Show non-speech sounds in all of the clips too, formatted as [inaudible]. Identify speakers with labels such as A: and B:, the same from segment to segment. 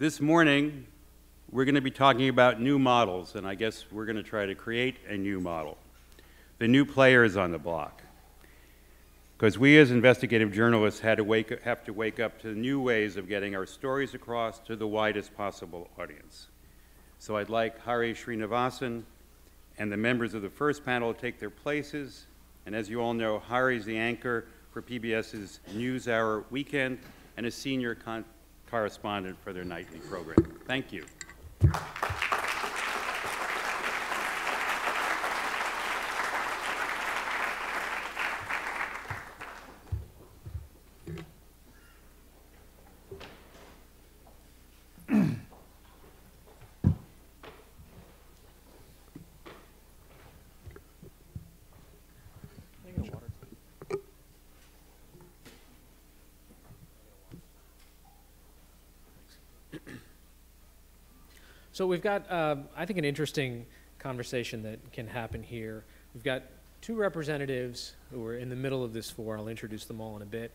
A: This morning, we're going to be talking about new models, and I guess we're going to try to create a new model. The new players on the block. Because we as investigative journalists had to wake, have to wake up to new ways of getting our stories across to the widest possible audience. So I'd like Hari Sreenivasan and the members of the first panel to take their places. And as you all know, Hari is the anchor for PBS's NewsHour Weekend and a senior correspondent for their nightly program. Thank you.
B: So we've got, uh, I think, an interesting conversation that can happen here. We've got two representatives who are in the middle of this four. I'll introduce them all in a bit.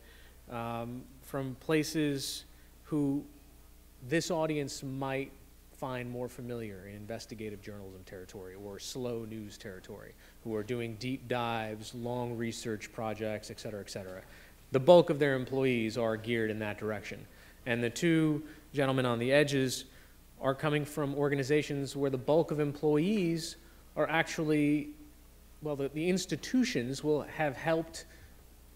B: Um, from places who this audience might find more familiar in investigative journalism territory or slow news territory, who are doing deep dives, long research projects, et cetera, et cetera. The bulk of their employees are geared in that direction. And the two gentlemen on the edges are coming from organizations where the bulk of employees are actually, well, the, the institutions will have helped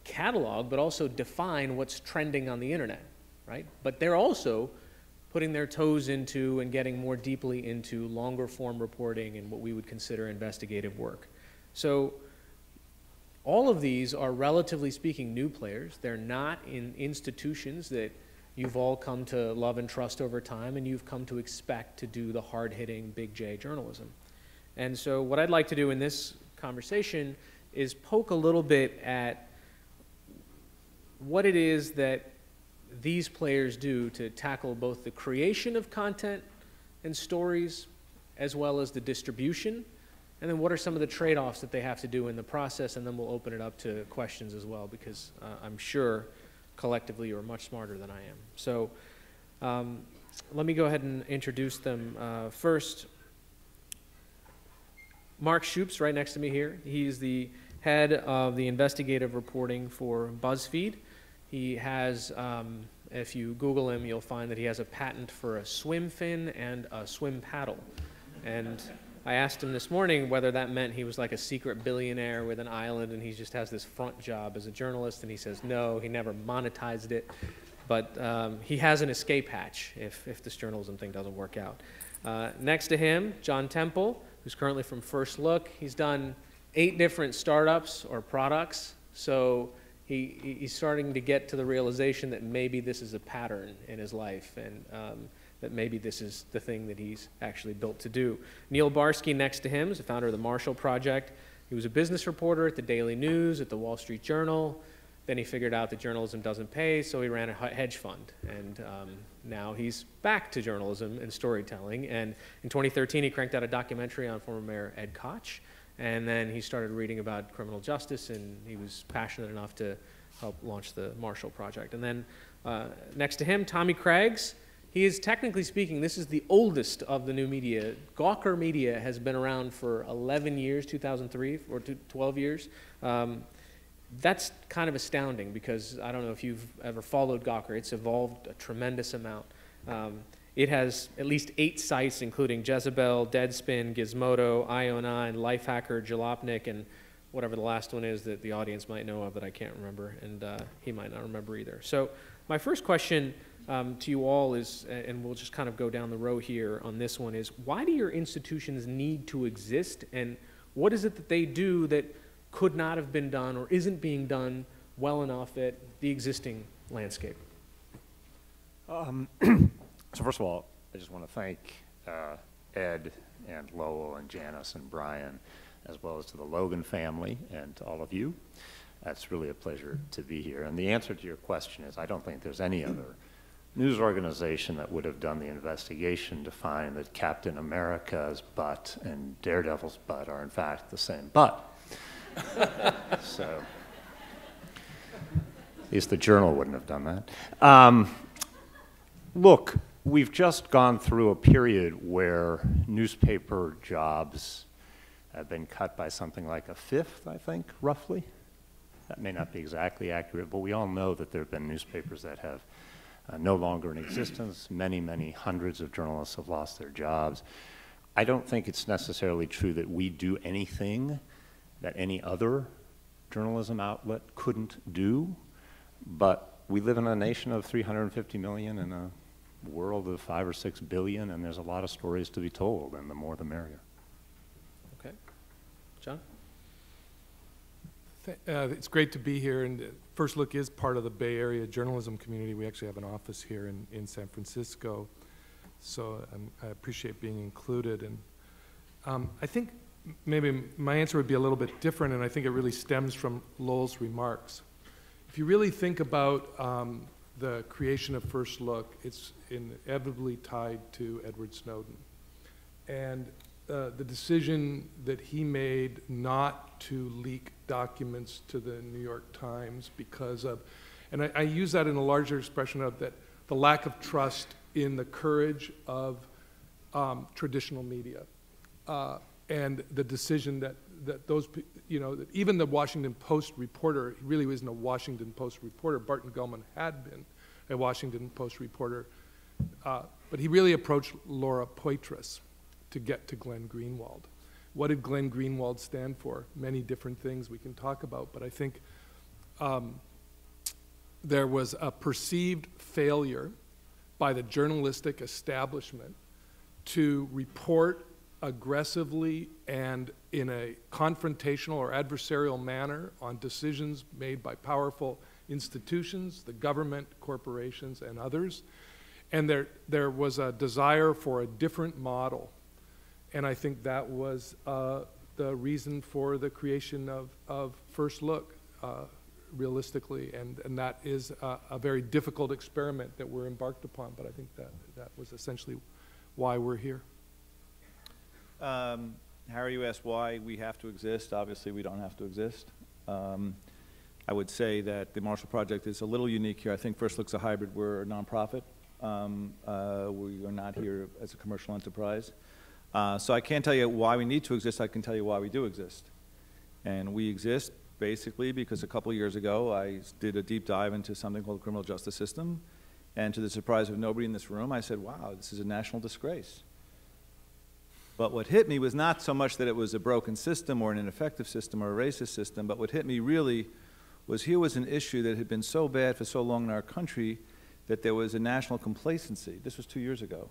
B: catalog, but also define what's trending on the internet, right? But they're also putting their toes into and getting more deeply into longer form reporting and what we would consider investigative work. So all of these are relatively speaking new players. They're not in institutions that you've all come to love and trust over time, and you've come to expect to do the hard hitting big J journalism. And so, what I'd like to do in this conversation is poke a little bit at what it is that these players do to tackle both the creation of content and stories as well as the distribution and then what are some of the trade-offs that they have to do in the process and then we'll open it up to questions as well because uh, i'm sure collectively are much smarter than I am. So um, let me go ahead and introduce them. Uh, first, Mark Schoofs, right next to me here. He's the head of the investigative reporting for BuzzFeed. He has, um, if you Google him, you'll find that he has a patent for a swim fin and a swim paddle. And I asked him this morning whether that meant he was like a secret billionaire with an island and he just has this front job as a journalist, and he says no, he never monetized it. But um, he has an escape hatch if, if this journalism thing doesn't work out. Uh, next to him, John Temple, who's currently from First Look. He's done eight different startups or products, so he, he's starting to get to the realization that maybe this is a pattern in his life. And um, that maybe this is the thing that he's actually built to do. Neil Barsky, next to him, is the founder of the Marshall Project. He was a business reporter at the Daily News, at the Wall Street Journal. Then he figured out that journalism doesn't pay, so he ran a hedge fund. And um, now he's back to journalism and storytelling. And in 2013, he cranked out a documentary on former Mayor Ed Koch. And then he started reading about criminal justice, and he was passionate enough to help launch the Marshall Project. And then uh, next to him, Tommy Craggs. He is, technically speaking, this is the oldest of the new media. Gawker Media has been around for 11 years, 2003, or 12 years. Um, that's kind of astounding because I don't know if you've ever followed Gawker. It's evolved a tremendous amount. Um, it has at least eight sites, including Jezebel, Deadspin, Gizmodo, IO9, Lifehacker, Jalopnik, and whatever the last one is that the audience might know of that I can't remember, and uh, he might not remember either. So, my first question um, to you all is, and we'll just kind of go down the row here on this one, is why do your institutions need to exist, and what is it that they do that could not have been done or isn't being done well enough at the existing landscape?
C: Um, [clears throat] so first of all, I just want to thank uh, Ed and Lowell and Janice and Brian, as well as to the Logan family and to all of you. It's really a pleasure to be here. And the answer to your question is I don't think there's any other news organization that would have done the investigation to find that Captain America's butt and Daredevil's butt are in fact the same butt. [laughs] so, at least the journal wouldn't have done that. Um, look, we've just gone through a period where newspaper jobs have been cut by something like a fifth, I think, roughly. That may not be exactly accurate, but we all know that there have been newspapers that have uh, no longer in existence. Many, many hundreds of journalists have lost their jobs. I don't think it's necessarily true that we do anything that any other journalism outlet couldn't do, but we live in a nation of 350 million and a world of five or six billion, and there's a lot of stories to be told, and the more the merrier.
B: Okay. John?
D: Th- uh, It's great to be here, and uh, First Look is part of the Bay Area journalism community. We actually have an office here in, in San Francisco, so um, I appreciate being included. And um, I think maybe my answer would be a little bit different, and I think it really stems from Lowell's remarks. If you really think about um, the creation of First Look, it's inevitably tied to Edward Snowden. And uh, the decision that he made not to leak documents to the New York Times because of, and I, I use that in a larger expression of that the lack of trust in the courage of um, traditional media. Uh, and the decision that, that those, you know, that even the Washington Post reporter, he really wasn't a Washington Post reporter, Barton Gellman had been a Washington Post reporter, uh, but he really approached Laura Poitras to get to Glenn Greenwald. What did Glenn Greenwald stand for? Many different things we can talk about, but I think um, there was a perceived failure by the journalistic establishment to report aggressively and in a confrontational or adversarial manner on decisions made by powerful institutions, the government, corporations, and others. And there, there was a desire for a different model. And I think that was uh, the reason for the creation of, of First Look, uh, realistically. And, and that is a, a very difficult experiment that we're embarked upon. But I think that, that was essentially why we're here.
E: Um, Hari, you asked why we have to exist. Obviously, we don't have to exist. Um, I would say that the Marshall Project is a little unique here. I think First Look's a hybrid. We're a nonprofit. Um, uh, we are not here as a commercial enterprise. Uh, so I can't tell you why we need to exist. I can tell you why we do exist. And we exist basically because a couple years ago I did a deep dive into something called the criminal justice system. And to the surprise of nobody in this room, I said, wow, this is a national disgrace. But what hit me was not so much that it was a broken system or an ineffective system or a racist system, but what hit me really was here was an issue that had been so bad for so long in our country that there was a national complacency. This was two years ago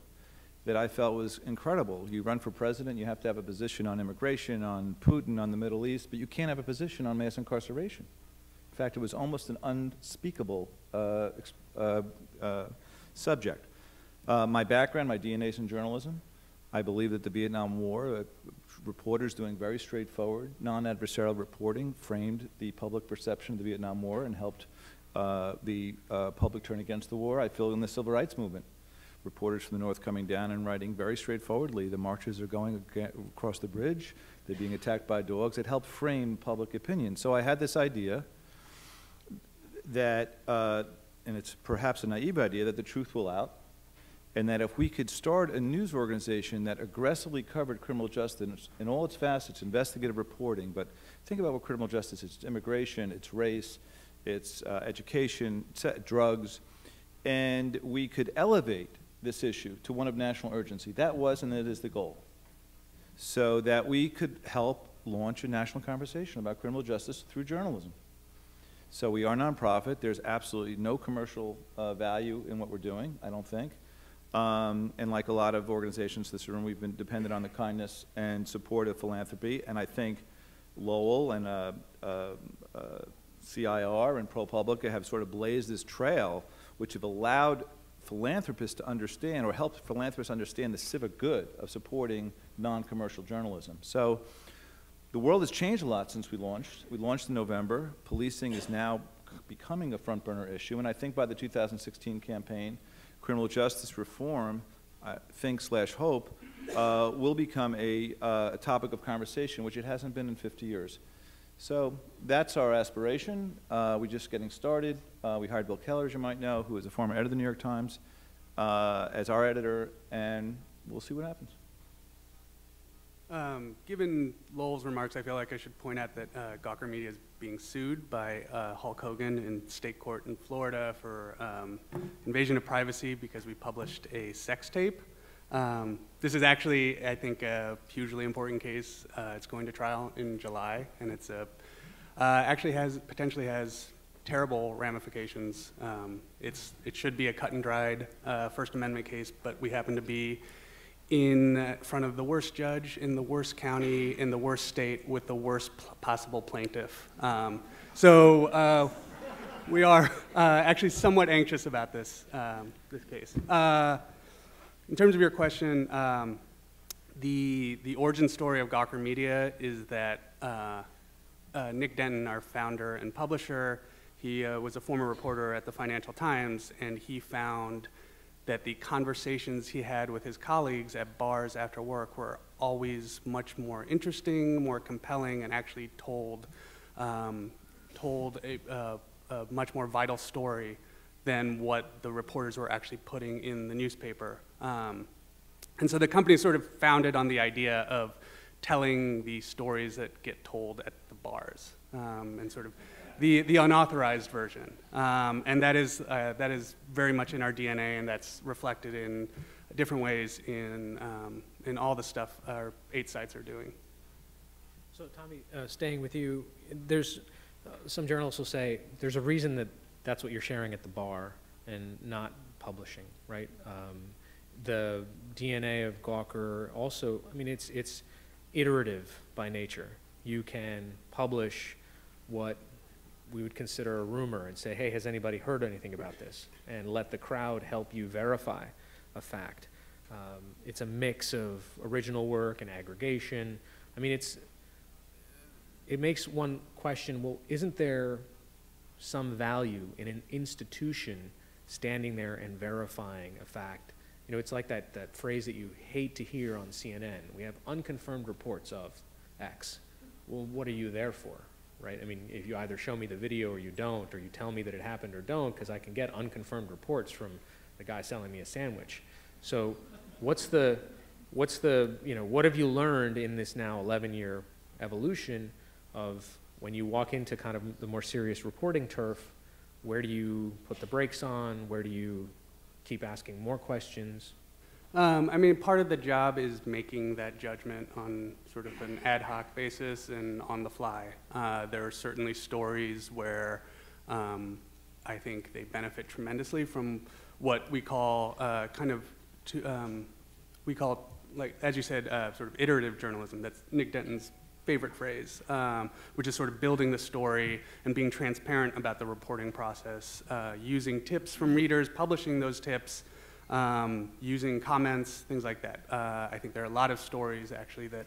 E: that I felt was incredible. You run for president, you have to have a position on immigration, on Putin, on the Middle East, but you can't have a position on mass incarceration. In fact, it was almost an unspeakable uh, uh, uh, subject. Uh, my background, my DNA is in journalism. I believe that the Vietnam War, uh, reporters doing very straightforward, non-adversarial reporting framed the public perception of the Vietnam War and helped uh, the public turn against the war. I feel in the civil rights movement, reporters from the North coming down and writing very straightforwardly, the marchers are going across the bridge, they're being attacked by dogs. It helped frame public opinion. So I had this idea that, uh, and it's perhaps a naive idea, that the truth will out, and that if we could start a news organization that aggressively covered criminal justice in all its facets, investigative reporting, but think about what criminal justice is. It's immigration, it's race, it's uh, education, drugs, and we could elevate this issue to one of national urgency. That was and it is the goal. So that we could help launch a national conversation about criminal justice through journalism. So we are nonprofit. There's absolutely no commercial uh, value in what we're doing, I don't think. Um, and like a lot of organizations this room, we've been dependent on the kindness and support of philanthropy. And I think Lowell and uh, uh, uh, CIR and ProPublica have sort of blazed this trail, which have allowed philanthropists to understand or help philanthropists understand the civic good of supporting non-commercial journalism. So the world has changed a lot since we launched. We launched in November. Policing is now becoming a front burner issue, and I think by the 2016 campaign, criminal justice reform, I think slash hope, uh, will become a, uh, a topic of conversation, which it hasn't been in 50 years. So that's our aspiration. Uh, we're just getting started. Uh, we hired Bill Keller, as you might know, who is a former editor of the New York Times. uh, as our editor, and we'll see what happens.
F: Um, given Lowell's remarks, I feel like I should point out that uh, Gawker Media is being sued by uh, Hulk Hogan in state court in Florida for um, invasion of privacy because we published a sex tape. Um, this is actually, I think, a hugely important case. Uh, it's going to trial in July, and it's a uh, actually has potentially has terrible ramifications. Um, it's it should be a cut and dried uh, First Amendment case, but we happen to be in front of the worst judge in the worst county in the worst state with the worst possible plaintiff. Um, so uh, we are uh, actually somewhat anxious about this um, this case. In terms of your question, um, the the origin story of Gawker Media is that uh, uh, Nick Denton, our founder and publisher, he uh, was a former reporter at the Financial Times, and he found that the conversations he had with his colleagues at bars after work were always much more interesting, more compelling, and actually told, um, told a, uh, a much more vital story than what the reporters were actually putting in the newspaper. Um, and so the company is sort of founded on the idea of telling the stories that get told at the bars um, and sort of the, the unauthorized version. Um, and that is, uh, that is very much in our DNA, and that's reflected in different ways in, um, in all the stuff our eight sites are doing.
B: So Tommy, uh, staying with you, there's, uh, some journalists will say, there's a reason that that's what you're sharing at the bar and not publishing, right? Um, the DNA of Gawker also, I mean, it's, it's iterative by nature. You can publish what we would consider a rumor and say, hey, has anybody heard anything about this? And let the crowd help you verify a fact. Um, it's a mix of original work and aggregation. I mean, it's, it makes one question, well, isn't there some value in an institution standing there and verifying a fact? You know, it's like that, that phrase that you hate to hear on CNN. We have unconfirmed reports of X. Well, what are you there for? right? I mean, if you either show me the video or you don't, or you tell me that it happened or don't, because I can get unconfirmed reports from the guy selling me a sandwich. So, what's the, what's the, you know, what have you learned in this now 11-year evolution of when you walk into kind of the more serious reporting turf? Where do you put the brakes on? Where do you keep asking more questions?
F: Um, I mean, part of the job is making that judgment on sort of an ad hoc basis and on the fly. Uh, there are certainly stories where um, I think they benefit tremendously from what we call uh, kind of, to, um, we call, like, as you said, uh, sort of iterative journalism. That's Nick Denton's favorite phrase, um, which is sort of building the story and being transparent about the reporting process, uh, using tips from readers, publishing those tips, um, using comments, things like that. Uh, I think there are a lot of stories actually that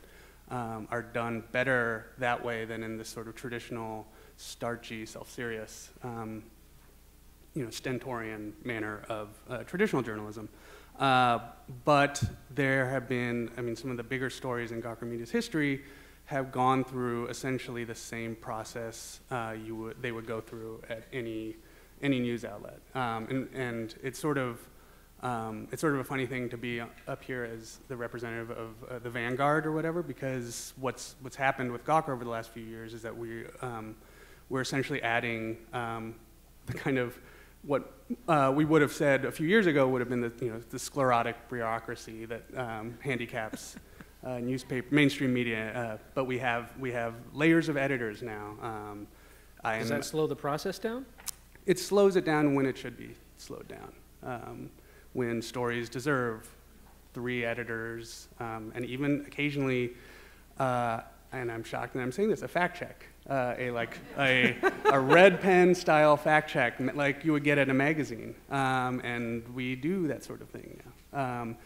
F: um, are done better that way than in this sort of traditional, starchy, self-serious, um, you know, stentorian manner of uh, traditional journalism. Uh, but there have been, I mean, some of the bigger stories in Gawker Media's history have gone through essentially the same process uh, you would, they would go through at any, any news outlet. Um, and, and it's sort of, um, it's sort of a funny thing to be up here as the representative of uh, the vanguard or whatever, because what's what's happened with Gawker over the last few years is that we um, we're essentially adding um, the kind of what uh, we would have said a few years ago would have been the you know the sclerotic bureaucracy that um, handicaps uh, newspaper mainstream media, uh, but we have we have layers of editors now. Um, I
B: Does
F: am-
B: that slow the process down?
F: it slows it down when it should be slowed down. Um, when stories deserve three editors, um, and even occasionally, uh, and I'm shocked that I'm saying this, a fact check, uh, a like a, a [laughs] red pen style fact check, like you would get at a magazine, um, and we do that sort of thing now. Um,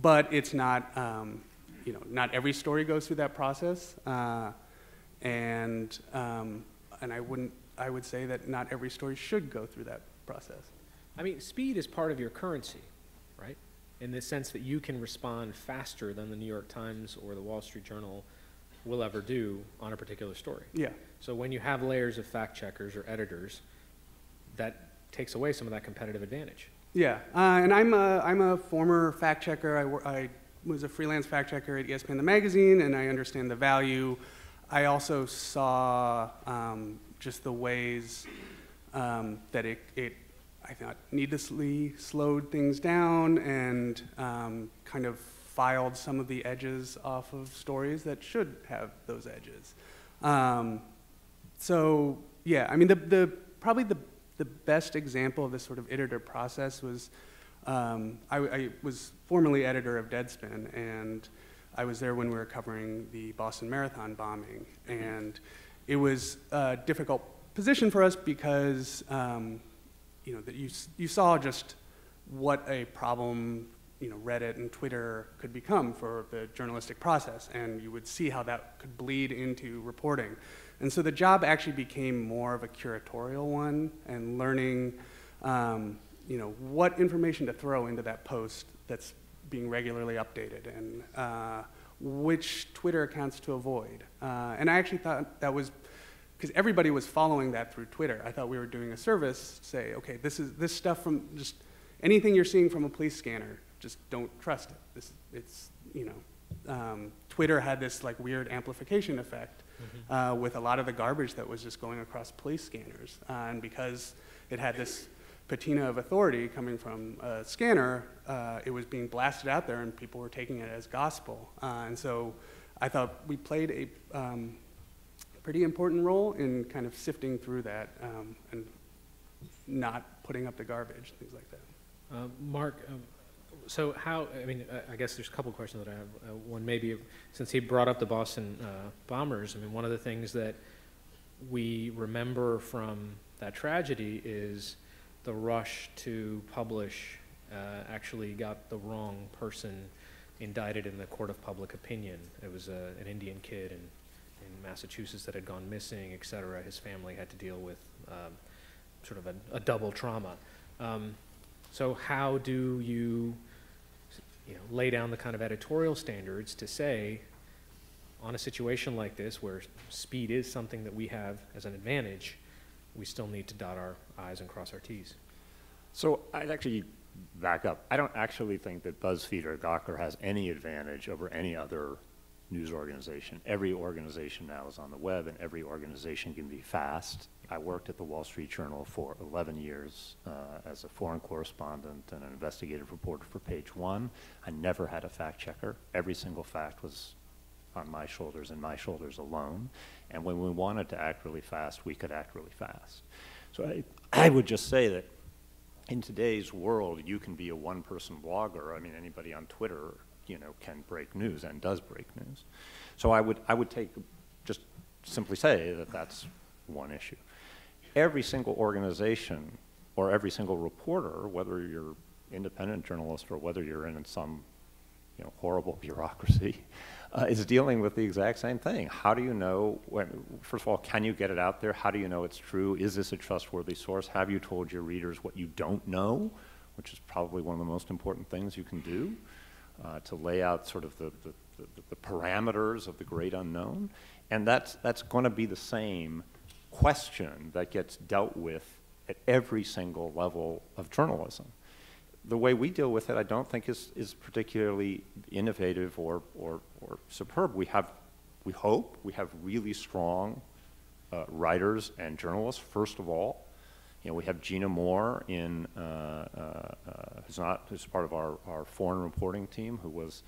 F: but it's not, um, you know, not every story goes through that process, uh, and um, and I wouldn't, I would say that not every story should go through that process.
B: I mean, speed is part of your currency, right? In the sense that you can respond faster than the New York Times or the Wall Street Journal will ever do on a particular story.
F: Yeah.
B: So when you have layers of fact checkers or editors, that takes away some of that competitive advantage.
F: Yeah, uh, and I'm a, I'm a former fact checker. I, I was a freelance fact checker at ESPN the magazine, and I understand the value. I also saw um, just the ways um, that it, it, I thought, needlessly slowed things down and um, kind of filed some of the edges off of stories that should have those edges. Um, so yeah, I mean the, the probably the the best example of this sort of iterative process was um, I, I was formerly editor of Deadspin, and I was there when we were covering the Boston Marathon bombing, and it was a difficult position for us because um, you know that you you saw just what a problem you know Reddit and Twitter could become for the journalistic process, and you would see how that could bleed into reporting. And so the job actually became more of a curatorial one, and learning, um, you know, what information to throw into that post that's being regularly updated, and uh, which Twitter accounts to avoid. Uh, and I actually thought that was because everybody was following that through Twitter. I thought we were doing a service, say, okay, this is this stuff from just anything you're seeing from a police scanner, just don't trust it. This, it's, you know, um, Twitter had this like weird amplification effect uh, with a lot of the garbage that was just going across police scanners, uh, and because it had this patina of authority coming from a scanner, uh, it was being blasted out there, and people were taking it as gospel. Uh, and so, I thought we played a um, pretty important role in kind of sifting through that um, and not putting up the garbage, things like that.
B: Uh, Mark, um, so how, I mean, I- I guess there's a couple questions that I have. Uh, One maybe, since he brought up the Boston uh, bombers, I mean, one of the things that we remember from that tragedy is the rush to publish uh, actually got the wrong person indicted in the court of public opinion. It was uh, an Indian kid in, in Massachusetts that had gone missing, et cetera. His family had to deal with um, sort of a, a double trauma. Um, so how do you, you know, lay down the kind of editorial standards to say, on a situation like this where speed is something that we have as an advantage, we still need to dot our i's and cross our t's?
C: So I'd actually back up. I don't actually think that BuzzFeed or Gawker has any advantage over any other news organization. Every organization now is on the web, and every organization can be fast. I worked at the Wall Street Journal for 11 years uh, as a foreign correspondent and an investigative reporter for Page One. I never had a fact checker. Every single fact was on my shoulders and my shoulders alone. And when we wanted to act really fast, we could act really fast. So I, I would just say that in today's world, you can be a one-person blogger. I mean, anybody on Twitter, you know, can break news and does break news. So I would, I would take, just simply say that that's one issue. Every single organization or every single reporter, whether you're independent journalist or whether you're in some, you know, horrible [laughs] bureaucracy, uh, is dealing with the exact same thing. How do you know, when, first of all, can you get it out there? How do you know it's true? Is this a trustworthy source? Have you told your readers what you don't know, which is probably one of the most important things you can do, uh, to lay out sort of the, the, the, the parameters of the great unknown? And that's, that's going to be the same question that gets dealt with at every single level of journalism the way we deal with it, I don't think is, is particularly innovative or, or, or superb. We have, we hope, we have really strong uh, writers and journalists, first of all. You know, we have Gina Moore in, uh, uh, uh, who's not, who's part of our, our foreign reporting team, who was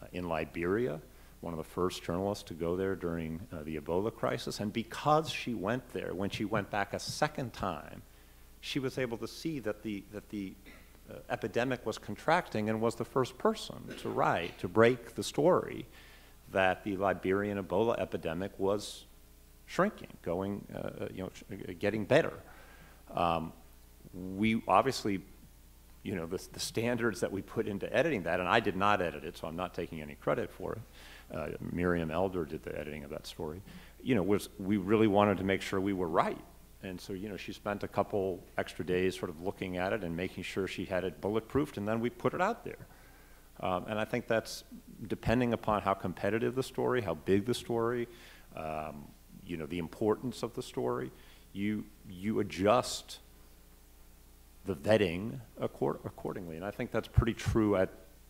C: uh, in Liberia, one of the first journalists to go there during uh, the Ebola crisis. And because she went there, when she went back a second time, she was able to see that the, that the epidemic was contracting and was the first person to write, to break the story that the Liberian Ebola epidemic was shrinking, going, uh, you know, uh, getting better. Um, we obviously, you know, the, the standards that we put into editing that, and I did not edit it, so I'm not taking any credit for it. Uh, Miriam Elder did the editing of that story. You know, was we really wanted to make sure we were right. And so, you know, she spent a couple extra days sort of looking at it and making sure she had it bulletproofed, and then we put it out there. Um, and I think that's depending upon how competitive the story, how big the story, um, you know, the importance of the story, you, you adjust the vetting accor- accordingly. And I think that's pretty true at,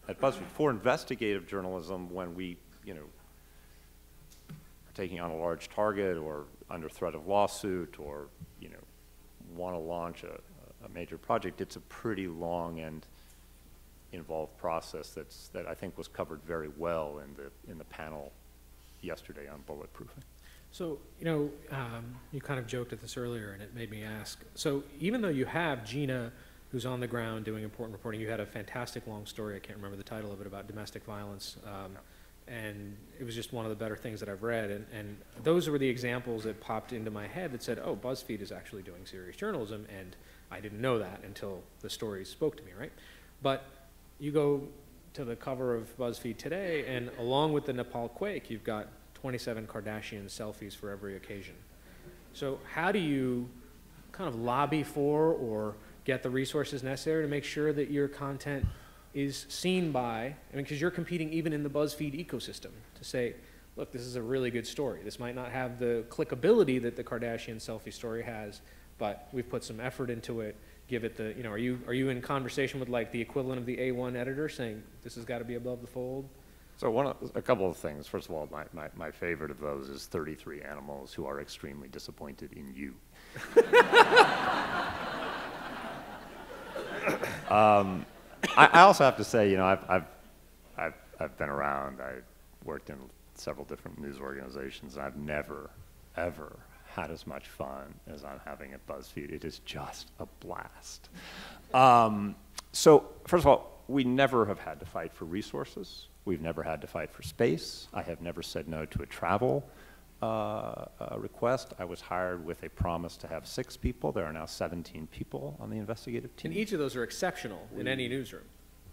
C: at BuzzFeed. For investigative journalism, when we, you know, taking on a large target or under threat of lawsuit or, you know, want to launch a, a major project, it's a pretty long and involved process that's, that I think was covered very well in the, in the panel yesterday on bulletproofing.
B: So, you know, um, you kind of joked at this earlier, and it made me ask. So, even though you have Gina, who's on the ground doing important reporting, you had a fantastic long story. I can't remember the title of it about domestic violence, um, and it was just one of the better things that I've read. And, and those were the examples that popped into my head that said, "Oh, BuzzFeed is actually doing serious journalism," and I didn't know that until the stories spoke to me, right? But you go to the cover of BuzzFeed today, and along with the Nepal quake, you've got 27 Kardashian selfies for every occasion. So how do you kind of lobby for or get the resources necessary to make sure that your content is seen by, I mean, because you're competing even in the BuzzFeed ecosystem to say, look, this is a really good story. This might not have the clickability that the Kardashian selfie story has, but we've put some effort into it. Give it the, you know, are you, are you in conversation with like the equivalent of the A1 editor saying this has got to be above the fold?
C: So one, of- a couple of things. First of all, my, my, my favorite of those is 33 animals who are extremely disappointed in you. [laughs] um, I, I also have to say, you know, I've, I've, I've, I've been around. I worked in several different news organizations, and I've never, ever had as much fun as I'm having at BuzzFeed. It is just a blast. Um, so, first of all, we never have had to fight for resources. We've never had to fight for space. I have never said no to a travel uh, uh, request. I was hired with a promise to have six people. There are now 17 people on the investigative team.
B: And each of those are exceptional in any newsroom.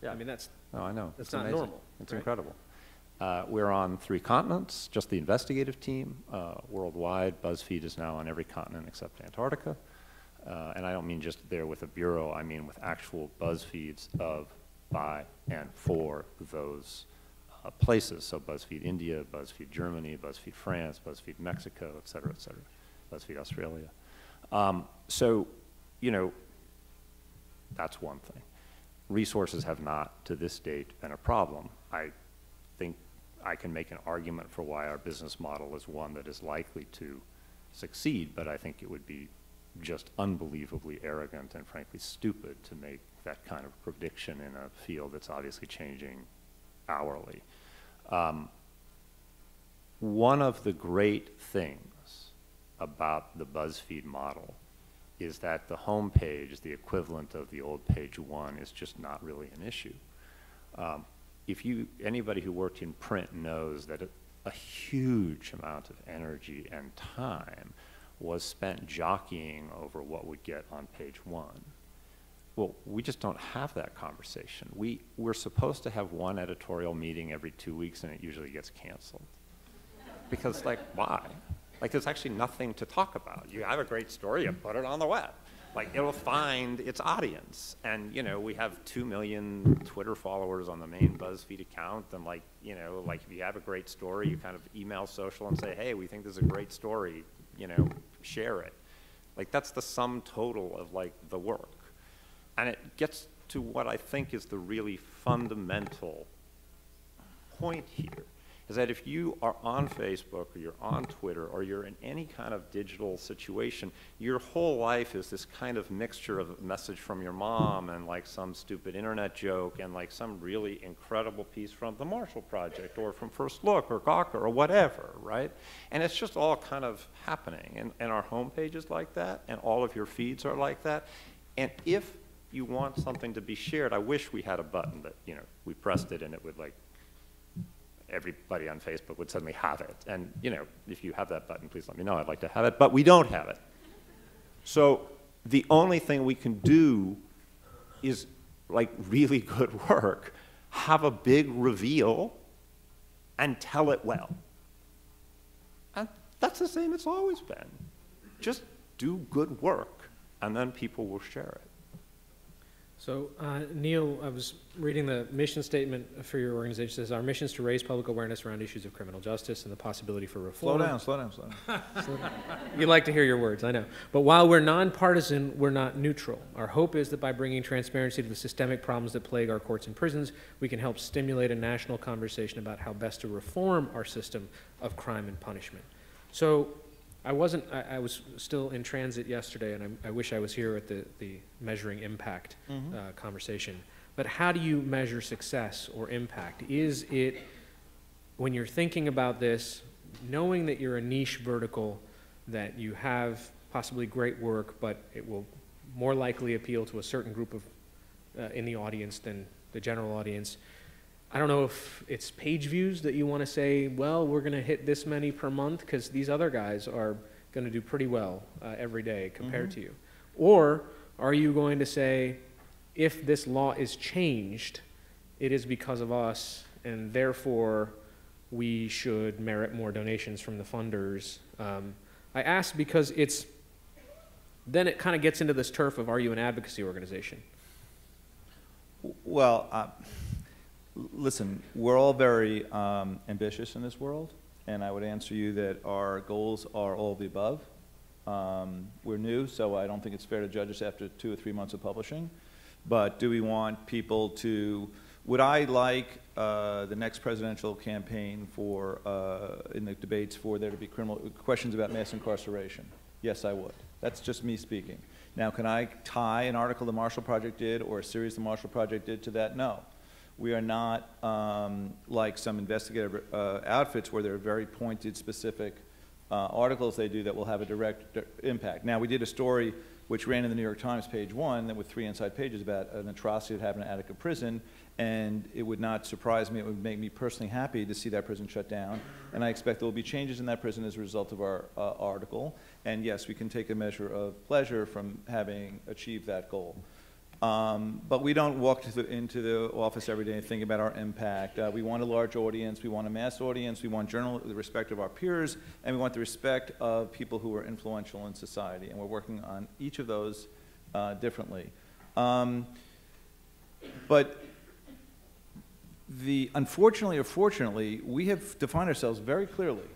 C: Yeah.
B: I mean, that's,
C: No, I know.
B: That's
C: It's
B: not
C: amazing.
B: normal,
C: It's
B: right?
C: incredible. Uh, we're on three continents, just the investigative team. Uh, worldwide, BuzzFeed is now on every continent except Antarctica. Uh, and I don't mean just there with a bureau, I mean with actual BuzzFeeds of, by, and for those places. So BuzzFeed India, BuzzFeed Germany, BuzzFeed France, BuzzFeed Mexico, et cetera, et cetera, BuzzFeed Australia. Um, so, you know, that's one thing. Resources have not, to this date, been a problem. I think I can make an argument for why our business model is one that is likely to succeed, but I think it would be just unbelievably arrogant and frankly stupid to make that kind of prediction in a field that's obviously changing hourly. Um, one of the great things about the BuzzFeed model is that the home page, the equivalent of the old page one, is just not really an issue. Um, if you, anybody who worked in print knows that a, a huge amount of energy and time was spent jockeying over what would get on page one. Well, we just don't have that conversation. We, we're supposed to have one editorial meeting every two weeks, and it usually gets canceled. Because, like, why? Like, there's actually nothing to talk about. You have a great story, you put it on the web. Like, it'll find its audience. And, you know, we have 2 million Twitter followers on the main BuzzFeed account. And, like, you know, like, if you have a great story, you kind of email social and say, hey, we think this is a great story, you know, share it. Like, that's the sum total of, like, the work. And it gets to what I think is the really fundamental point here is that if you are on Facebook or you're on Twitter or you're in any kind of digital situation, your whole life is this kind of mixture of a message from your mom and like some stupid internet joke and like some really incredible piece from the Marshall Project or from First Look or Gawker or whatever, right? And it's just all kind of happening. And, and our homepage is like that and all of your feeds are like that. And if you want something to be shared, I wish we had a button that, you know, we pressed it and it would like everybody on Facebook would suddenly have it. And, you know, if you have that button, please let me know. I'd like to have it. But we don't have it. So the only thing we can do is, like, really [laughs] good work, have a big reveal and tell it well. And that's the same it's always been. Just do good work, and then people will share it.
B: So, uh, Neil, I was reading the mission statement for your organization. It says, "Our mission is to raise public awareness around issues of criminal justice and the possibility for reform.
E: Slow
B: reform."
E: down, slow down, [laughs] slow down.
B: You like to hear your words, I know. But while we're nonpartisan, we're not neutral. Our hope is that by bringing transparency to the systemic problems that plague our courts and prisons, we can help stimulate a national conversation about how best to reform our system of crime and punishment. So I wasn't, I, I was still in transit yesterday, and I, I wish I was here at the, the measuring impact
E: Mm-hmm.
B: uh, conversation. But how do you measure success or impact? Is it, when you're thinking about this, knowing that you're a niche vertical, that you have possibly great work, but it will more likely appeal to a certain group of, uh, in the audience than the general audience. I don't know if it's page views that you want to say, well, we're going to hit this many per month because these other guys are going to do pretty well uh, every day compared to you. Or are you going to say, if this law is changed, it is because of us, and therefore we should merit more donations from the funders. Um, I ask because it's then it kind of gets into this turf of are you an advocacy organization?
E: Well, uh, l- listen, we're all very um, ambitious in this world, and I would answer you that our goals are all of the above. Um, We're new, so I don't think it's fair to judge us after two or three months of publishing. But do we want people to, would I like uh, the next presidential campaign for, uh, in the debates for there to be criminal, questions about mass incarceration? Yes, I would. That's just me speaking. Now, can I tie an article the Marshall Project did or a series the Marshall Project did to that? No. We are not um, like some investigative uh, outfits where there are very pointed, specific uh, articles they do that will have a direct impact. Now, we did a story which ran in the New York Times, page one, that with three inside pages about an atrocity that happened in Attica Prison, and it would not surprise me, it would make me personally happy to see that prison shut down. And I expect there will be changes in that prison as a result of our uh, article. And yes, we can take a measure of pleasure from having achieved that goal. Um, But we don't walk the- into the office every day and think about our impact. Uh, We want a large audience, we want a mass audience, we want journal, the respect of our peers, and we want the respect of people who are influential in society. And we're working on each of those uh, differently. Um, But the, unfortunately or fortunately, we have defined ourselves very clearly.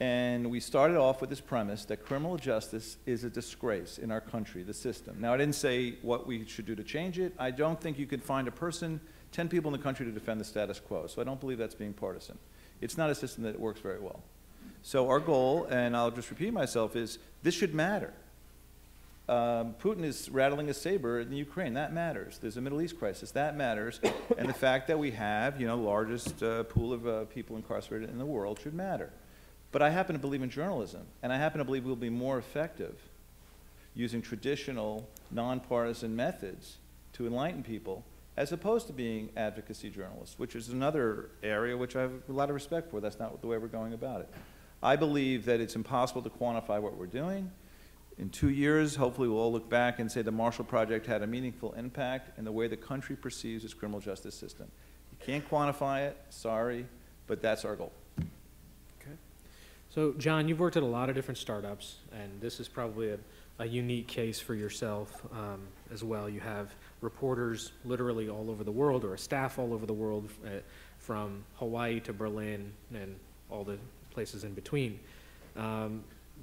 E: And we started off with this premise that criminal justice is a disgrace in our country, the system. Now, I didn't say what we should do to change it. I don't think you could find a person, 10 people in the country to defend the status quo. So I don't believe that's being partisan. It's not a system that works very well. So our goal, and I'll just repeat myself, is this should matter. Um, Putin is rattling a saber in Ukraine. That matters. There's a Middle East crisis. That matters. and the fact that we have, you know, largest uh, pool of uh, people incarcerated in the world should matter. But I happen to believe in journalism, and I happen to believe we'll be more effective using traditional, nonpartisan methods to enlighten people, as opposed to being advocacy journalists, which is another area which I have a lot of respect for. That's not the way we're going about it. I believe that it's impossible to quantify what we're doing. In two years, hopefully, we'll all look back and say the Marshall Project had a meaningful impact in the way the country perceives its criminal justice system. You can't quantify it, sorry, but that's our goal.
B: So, John, you've worked at a lot of different startups, and this is probably a, a unique case for yourself um, as well. You have reporters literally all over the world, or a staff all over the world, uh, from Hawaii to Berlin and all the places in between. Um,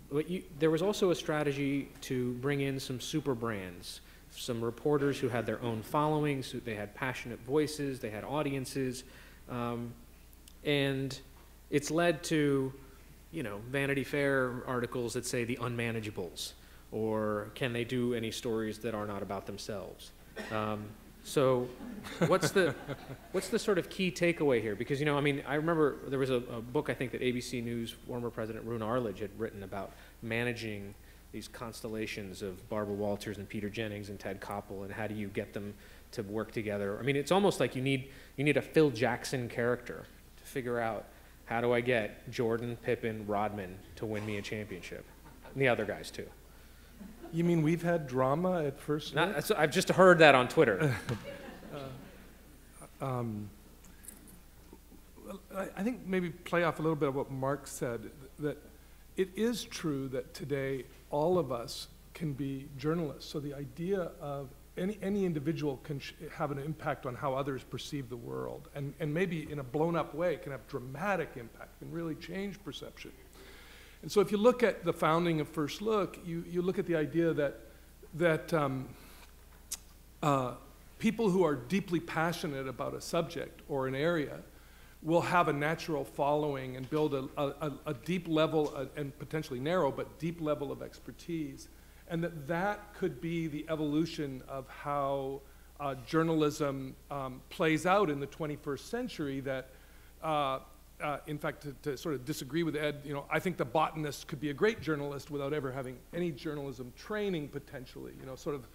B: but you, there was also a strategy to bring in some super brands, some reporters who had their own followings, who they had passionate voices, they had audiences, um, and it's led to you know, Vanity Fair articles that say the unmanageables, or can they do any stories that are not about themselves? Um, so, what's the what's the sort of key takeaway here? Because you know, I mean, I remember there was a, a book I think that ABC News former president Roone Arledge had written about managing these constellations of Barbara Walters and Peter Jennings and Ted Koppel, and how do you get them to work together? I mean, it's almost like you need you need a Phil Jackson character to figure out how do I get Jordan, Pippen, Rodman to win me a championship? And the other guys too.
D: You mean we've had drama at first?
B: Not, so I've just heard that on Twitter. [laughs]
D: Um, I I think maybe play off a little bit of what Mark said, that it is true that today all of us can be journalists. So the idea of any, any individual can have an impact on how others perceive the world, and, and maybe in a blown-up way can have dramatic impact, can really change perception. And so if you look at the founding of First Look, you, you look at the idea that, that um, uh, people who are deeply passionate about a subject or an area will have a natural following and build a, a, a deep level, uh, and potentially narrow, but deep level of expertise. And that that could be the evolution of how uh, journalism um, plays out in the 21st century that uh, uh, in fact, to, to, sort of disagree with Ed, you know, I think the botanist could be a great journalist without ever having any journalism training potentially, you know, sort of.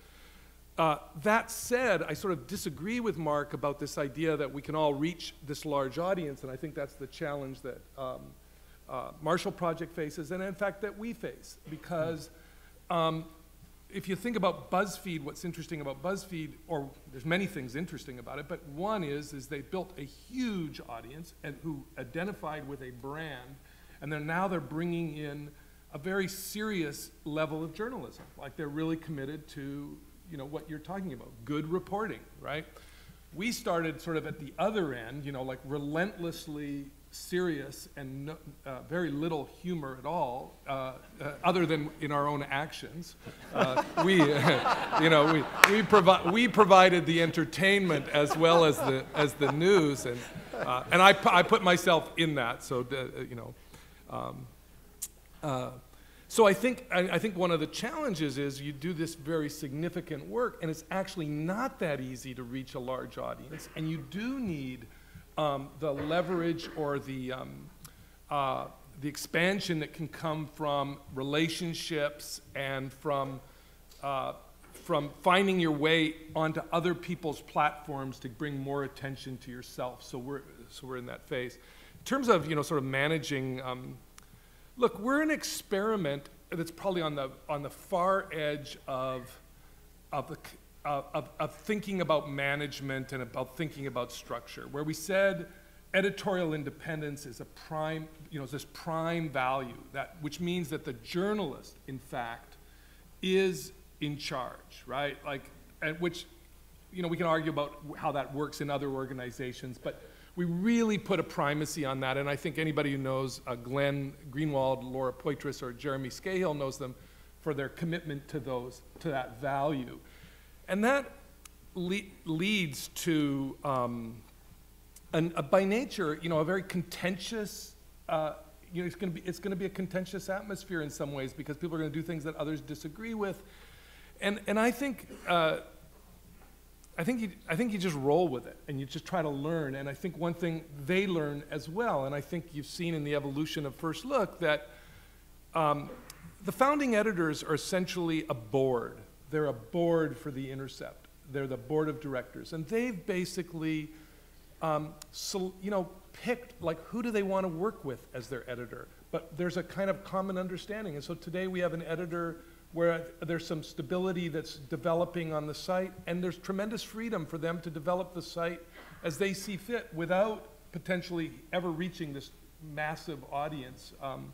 D: Uh, that said, I sort of disagree with Mark about this idea that we can all reach this large audience, and I think that's the challenge that um, uh, Marshall Project faces, and in fact that we face, because um, if you think about BuzzFeed, what's interesting about BuzzFeed, or there's many things interesting about it, but one is, is they built a huge audience and who identified with a brand, and then now they're bringing in a very serious level of journalism. Like they're really committed to, you know, what you're talking about, good reporting, right? We started sort of at the other end, you know, like relentlessly serious and no, uh, very little humor at all, uh, uh, other than in our own actions. Uh, we, [laughs] you know, we, we, provi- we provided the entertainment as well as the, as the news, and, uh, and I, I put myself in that, so, you know. Um, so I think, I, I think one of the challenges is you do this very significant work, and it's actually not that easy to reach a large audience, and you do need um, the leverage or the, um, uh, the expansion that can come from relationships and from, uh, from finding your way onto other people's platforms to bring more attention to yourself. So we're, so we're in that phase. In terms of, you know, sort of managing, um, look, we're an experiment that's probably on the, on the far edge of, of the, of, of thinking about management and about thinking about structure, where we said editorial independence is a prime, you know, is this prime value, that, which means that the journalist, in fact, is in charge, right? Like, and which, you know, we can argue about how that works in other organizations, but we really put a primacy on that, and I think anybody who knows uh, Glenn Greenwald, Laura Poitras, or Jeremy Scahill knows them for their commitment to those, to that value. And that le leads to, um, an, a, by nature, you know, a very contentious, uh, you know, it's going to be it's going to be a contentious atmosphere in some ways because people are going to do things that others disagree with, and and I think. Uh, I think, you, I think you just roll with it and you just try to learn. And I think one thing they learn as well, and I think you've seen in the evolution of First Look that um, the founding editors are essentially a board. They're a board for The Intercept. They're the board of directors. And they've basically, um, so, you know, picked, like, who do they want to work with as their editor? But there's a kind of common understanding. And so today we have an editor where there's some stability that's developing on the site, and there's tremendous freedom for them to develop the site as they see fit without potentially ever reaching this massive audience um,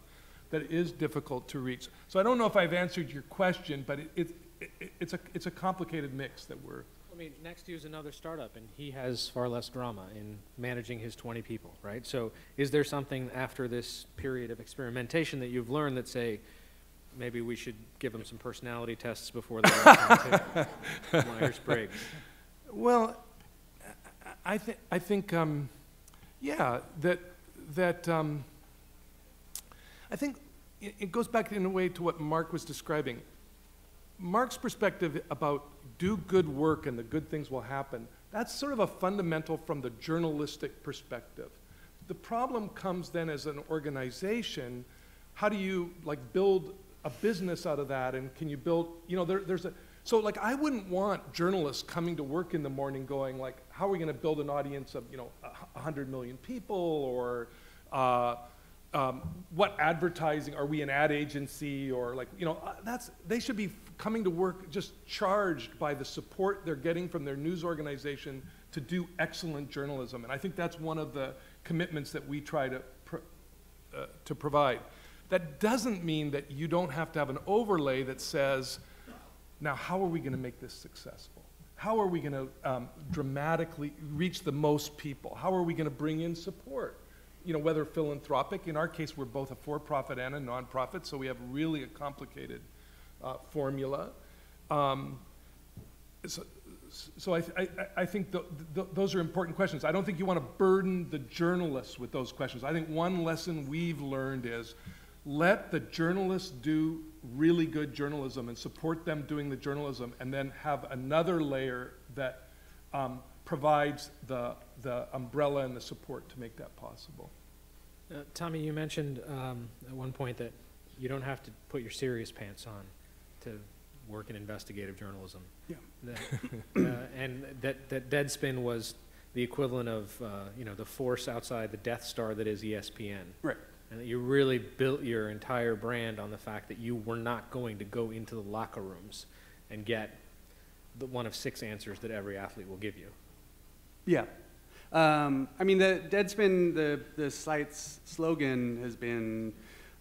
D: that is difficult to reach. So I don't know if I've answered your question, but it, it, it, it's, a, it's a complicated mix that we're.
B: I mean, Nextview is another startup, and he has far less drama in managing his 20 people, right? So, is there something after this period of experimentation that you've learned that say, maybe we should give them some personality tests before they [laughs] Myers Briggs?
D: Well, I think I think um, yeah that that um, I think it goes back in a way to what Mark was describing. Mark's perspective about do good work and the good things will happen, that's sort of a fundamental from the journalistic perspective. The problem comes then as an organization, how do you like build a business out of that and can you build, you know, there, there's a, so like I wouldn't want journalists coming to work in the morning going like, how are we gonna build an audience of, you know, hundred million people or, uh, um, what advertising, are we an ad agency or like, you know, uh, that's, they should be coming to work just charged by the support they're getting from their news organization to do excellent journalism. And I think that's one of the commitments that we try to, pr uh, to provide. That doesn't mean that you don't have to have an overlay that says, now how are we going to make this successful? how are we going to um, dramatically reach the most people? How are we going to bring in support? You know, whether philanthropic, in our case, we're both a for-profit and a nonprofit, so we have really a complicated uh, formula. Um, so, so I, I, I think th th those are important questions. I don't think you want to burden the journalists with those questions. I think one lesson we've learned is let the journalists do really good journalism and support them doing the journalism, and then have another layer that um, provides the, the umbrella and the support to make that possible.
B: Uh, Tommy, you mentioned um, at one point that you don't have to put your serious pants on to work in investigative journalism.
F: Yeah.
B: That, uh, and that, that Deadspin was the equivalent of, uh, you know, the force outside the Death Star that is ESPN.
F: Right.
B: And that you really built your entire brand on the fact that you were not going to go into the locker rooms and get the one of six answers that every athlete will give you.
F: Yeah. Um, I mean, the Deadspin, the, the site's slogan has been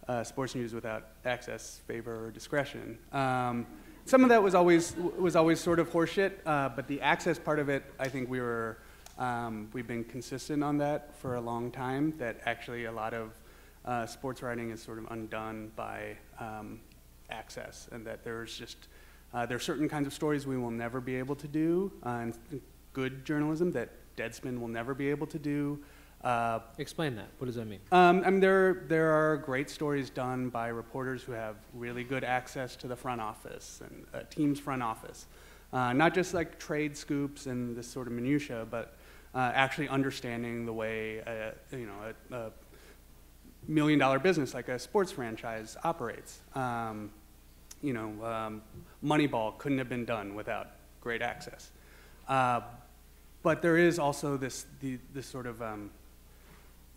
F: uh, sports news without access, favor, or discretion. Um, some of that was always, was always sort of horseshit, uh, but the access part of it, I think we were, um, we've been consistent on that for a long time, that actually a lot of uh, sports writing is sort of undone by um, access, and that there's just, uh, there are certain kinds of stories we will never be able to do, uh, and good journalism that Deadspin will never be able to do. Uh,
B: Explain that. What does that mean?
F: um, I mean, there, there are great stories done by reporters who have really good access to the front office and a team's front office. Uh, not just like trade scoops and this sort of minutia, but uh, actually understanding the way a, you know a, a million dollar business like a sports franchise operates. Um, you know, um, Moneyball couldn't have been done without great access. Uh, but there is also this, the, this sort of um,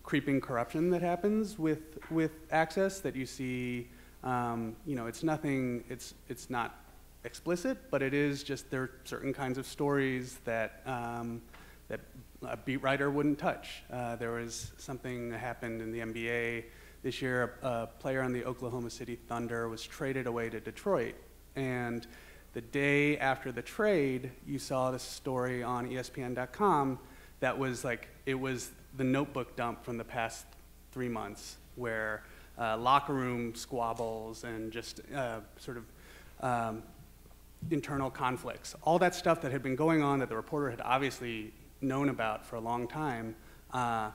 F: creeping corruption that happens with, with access that you see. Um, you know, it's nothing, it's, it's not explicit, but it is just there are certain kinds of stories that, um, that a beat writer wouldn't touch. Uh, there was something that happened in the NBA this year. A, a player on the Oklahoma City Thunder was traded away to Detroit. And the day after the trade, you saw this story on ESPN.com that was like, it was the notebook dump from the past three months where uh, locker room squabbles and just uh, sort of um, internal conflicts, all that stuff that had been going on that the reporter had obviously known about for a long time, uh,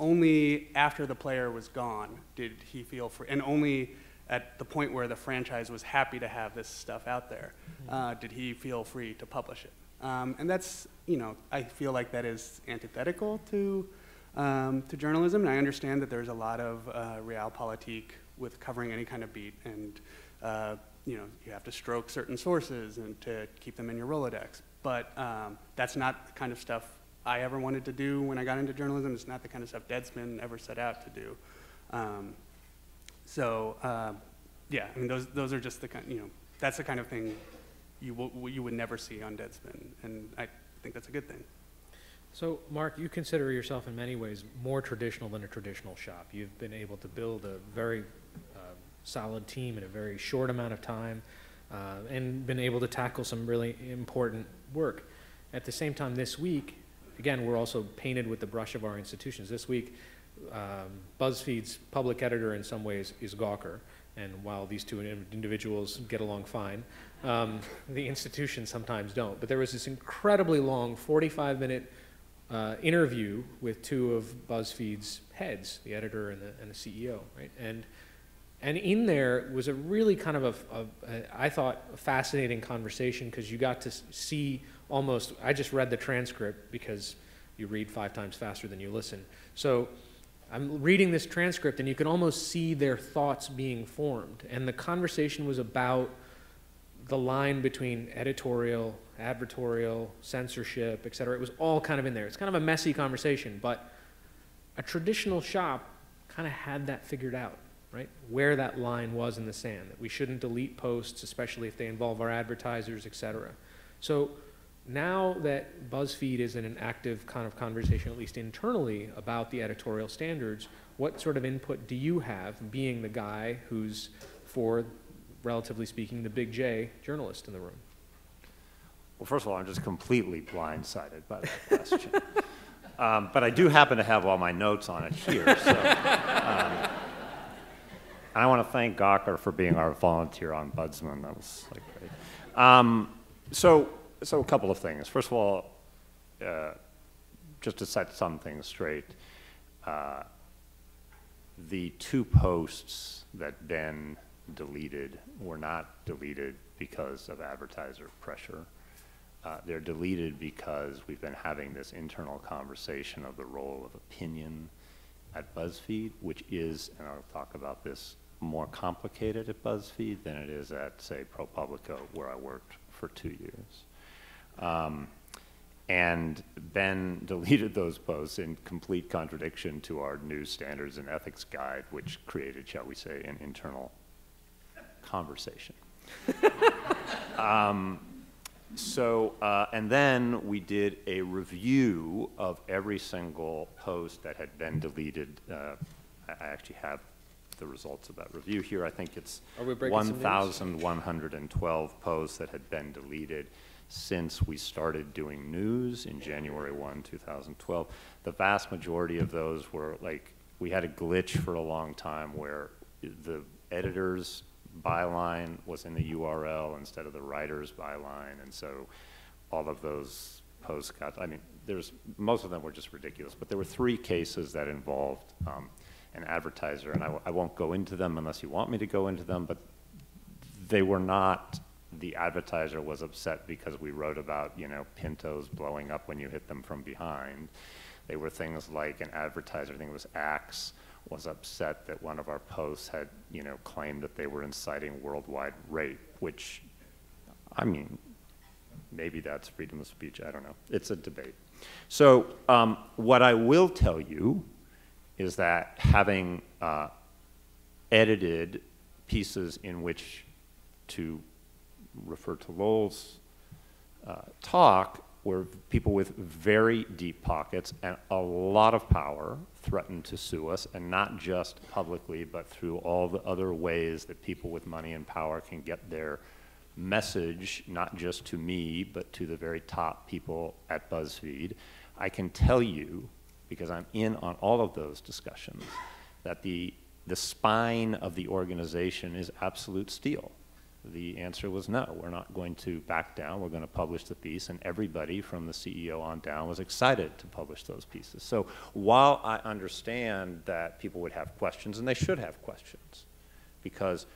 F: only after the player was gone did he feel free, and only at the point where the franchise was happy to have this stuff out there uh, did he feel free to publish it. Um, and that's, you know, I feel like that is antithetical to, um, to journalism, and I understand that there's a lot of uh, realpolitik with covering any kind of beat, and uh, you know, you have to stroke certain sources and to keep them in your Rolodex. But um, that's not the kind of stuff I ever wanted to do when I got into journalism. It's not the kind of stuff Deadspin ever set out to do. Um, so, uh, yeah, I mean, those, those are just the kind, you know, that's the kind of thing you, w- you would never see on Deadspin, and I think that's a good thing.
B: So, Mark, you consider yourself in many ways more traditional than a traditional shop. You've been able to build a very uh, solid team in a very short amount of time uh, and been able to tackle some really important work. At the same time, this week, again, we're also painted with the brush of our institutions. This week, um, BuzzFeed's public editor in some ways is Gawker. And while these two individuals get along fine, um, the institutions sometimes don't. But there was this incredibly long 45 minute uh, interview with two of BuzzFeed's heads, the editor and the, and the CEO, right? And, and in there was a really kind of a, a, a I thought, a fascinating conversation because you got to see almost, I just read the transcript because you read five times faster than you listen. So I'm reading this transcript and you can almost see their thoughts being formed. And the conversation was about the line between editorial, advertorial, censorship, et cetera. It was all kind of in there. It's kind of a messy conversation, but a traditional shop kind of had that figured out, right? Where that line was in the sand, that we shouldn't delete posts, especially if they involve our advertisers, et cetera. So now that BuzzFeed is in an active kind of conversation, at least internally, about the editorial standards, what sort of input do you have, being the guy who's, for relatively speaking, the big J journalist in the room?
C: Well, first of all, I'm just completely blindsided by that question. [laughs] Um, But I do happen to have all my notes on it here, so. um, I want to thank Gawker for being our volunteer ombudsman. That was like great. Um, So, so a couple of things. First of all, uh, just to set some things straight, uh, the two posts that Ben deleted were not deleted because of advertiser pressure. Uh, They're deleted because we've been having this internal conversation of the role of opinion at BuzzFeed, which is, and I'll talk about this, more complicated at BuzzFeed than it is at, say, ProPublica, where I worked for two years. Um, And Ben [laughs] deleted those posts in complete contradiction to our new standards and ethics guide, which created, shall we say, an internal conversation. [laughs] Um, So, uh, and then we did a review of every single post that had been deleted. Uh, I actually have the results of that review here. I think it's
B: Are we breaking some news?
C: 1,112 posts that had been deleted since we started doing news in January 1, 2012. The vast majority of those were like, we had a glitch for a long time where the editor's byline was in the URL instead of the writer's byline, and so all of those posts got, I mean, there's, most of them were just ridiculous, but there were three cases that involved um, an advertiser, and I, I won't go into them unless you want me to go into them, but they were not, the advertiser was upset because we wrote about, you know, Pintos blowing up when you hit them from behind. They were things like an advertiser, I think it was Axe, was upset that one of our posts had, you know, claimed that they were inciting worldwide rape, which, I mean, maybe that's freedom of speech, I don't know. It's a debate. So um, what I will tell you is that having uh, edited pieces in which to refer to Lowell's uh, talk, where people with very deep pockets and a lot of power threatened to sue us, and not just publicly, but through all the other ways that people with money and power can get their message, not just to me, but to the very top people at BuzzFeed. I can tell you, because I'm in on all of those discussions, that the, the spine of the organization is absolute steel. The answer was no, we're not going to back down, we're going to publish the piece, and everybody from the CEO on down was excited to publish those pieces. So while I understand that people would have questions, and they should have questions, because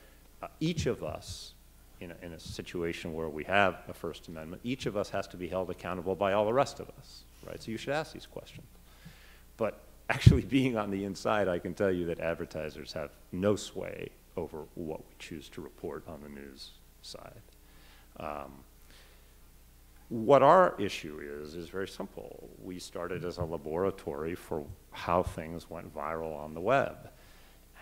C: uh, each of us, in a, in a situation where we have a First Amendment, each of us has to be held accountable by all the rest of us, right? So you should ask these questions. But actually [laughs] being on the inside, I can tell you that advertisers have no sway over what we choose to report on the news side. Um, what our issue is, is very simple. We started as a laboratory for how things went viral on the web.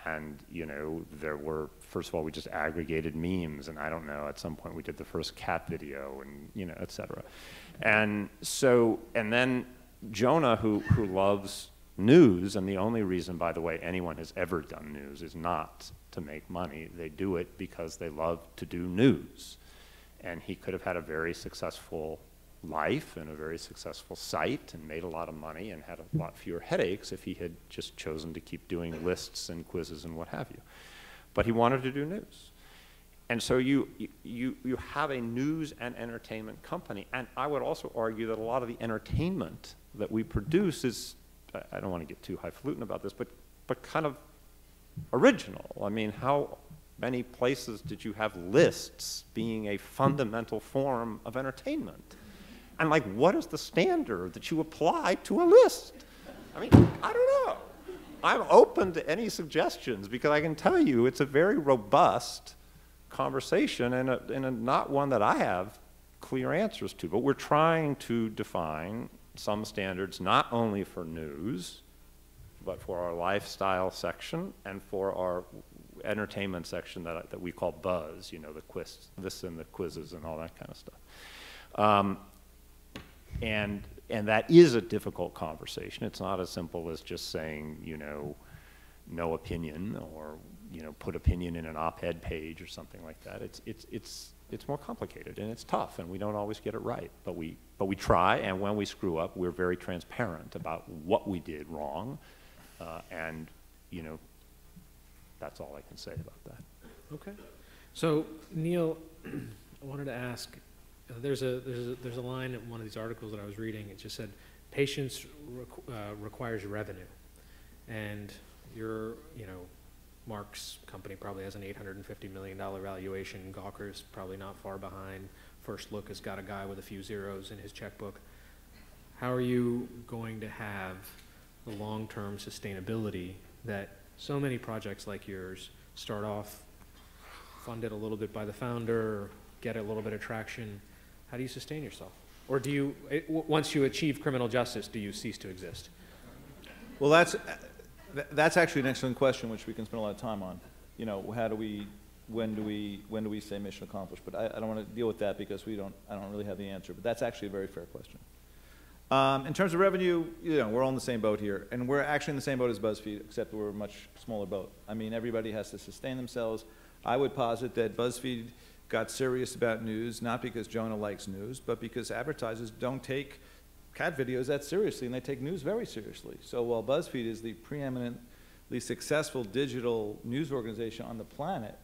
C: And, you know, there were, first of all, we just aggregated memes, and I don't know, at some point we did the first cat video, and, you know, et cetera. And so, and then Jonah, who, who loves news, and the only reason, by the way, anyone has ever done news is not to make money. They do it because they love to do news. And he could have had a very successful life and a very successful site and made a lot of money and had a lot fewer headaches if he had just chosen to keep doing lists and quizzes and what have you. But he wanted to do news. And so you, you, you have a news and entertainment company. And I would also argue that a lot of the entertainment that we produce is, I don't want to get too highfalutin about this, but, but kind of original. I mean, how many places did you have lists being a fundamental form of entertainment? And like, what is the standard that you apply to a list? I mean, I don't know. I'm open to any suggestions because I can tell you it's a very robust conversation and, a, and a, not one that I have clear answers to. But we're trying to define some standards not only for news, but for our lifestyle section and for our entertainment section that, that we call buzz, you know, the quiz, this and the quizzes and all that kind of stuff. Um, and, and that is a difficult conversation. It's not as simple as just saying, you know, no opinion or, you know, put opinion in an op-ed page or something like that. It's, it's, it's, it's more complicated and it's tough and we don't always get it right. But we, but we try and when we screw up, we're very transparent about what we did wrong. Uh, and, you know, that's all I can say about that.
B: Okay. So, Neil, [clears throat] I wanted to ask, uh, there's a, there's a, there's a line in one of these articles that I was reading, it just said, patience requ- uh, requires revenue. And your, you know, Mark's company probably has an eight hundred and fifty million dollar valuation, Gawker's probably not far behind. First Look has got a guy with a few zeros in his checkbook. How are you going to have the long-term sustainability that so many projects like yours start off funded a little bit by the founder, get a little bit of traction, how do you sustain yourself? Or do you, it- w- once you achieve criminal justice, do you cease to exist?
E: Well, that's, eh, that's actually an excellent question, which we can spend a lot of time on. You know, how do we, when do we, when do we say mission accomplished? But I, I don't want to deal with that because we don't, I don't really have the answer, but that's actually a very fair question. Um, in terms of revenue, you know, we're all in the same boat here, and we're actually in the same boat as BuzzFeed, except we're a much smaller boat. I mean, everybody has to sustain themselves. I would posit that BuzzFeed got serious about news, not because Jonah likes news, but because advertisers don't take cat videos that seriously, and they take news very seriously. So while BuzzFeed is the preeminently successful digital news organization on the planet,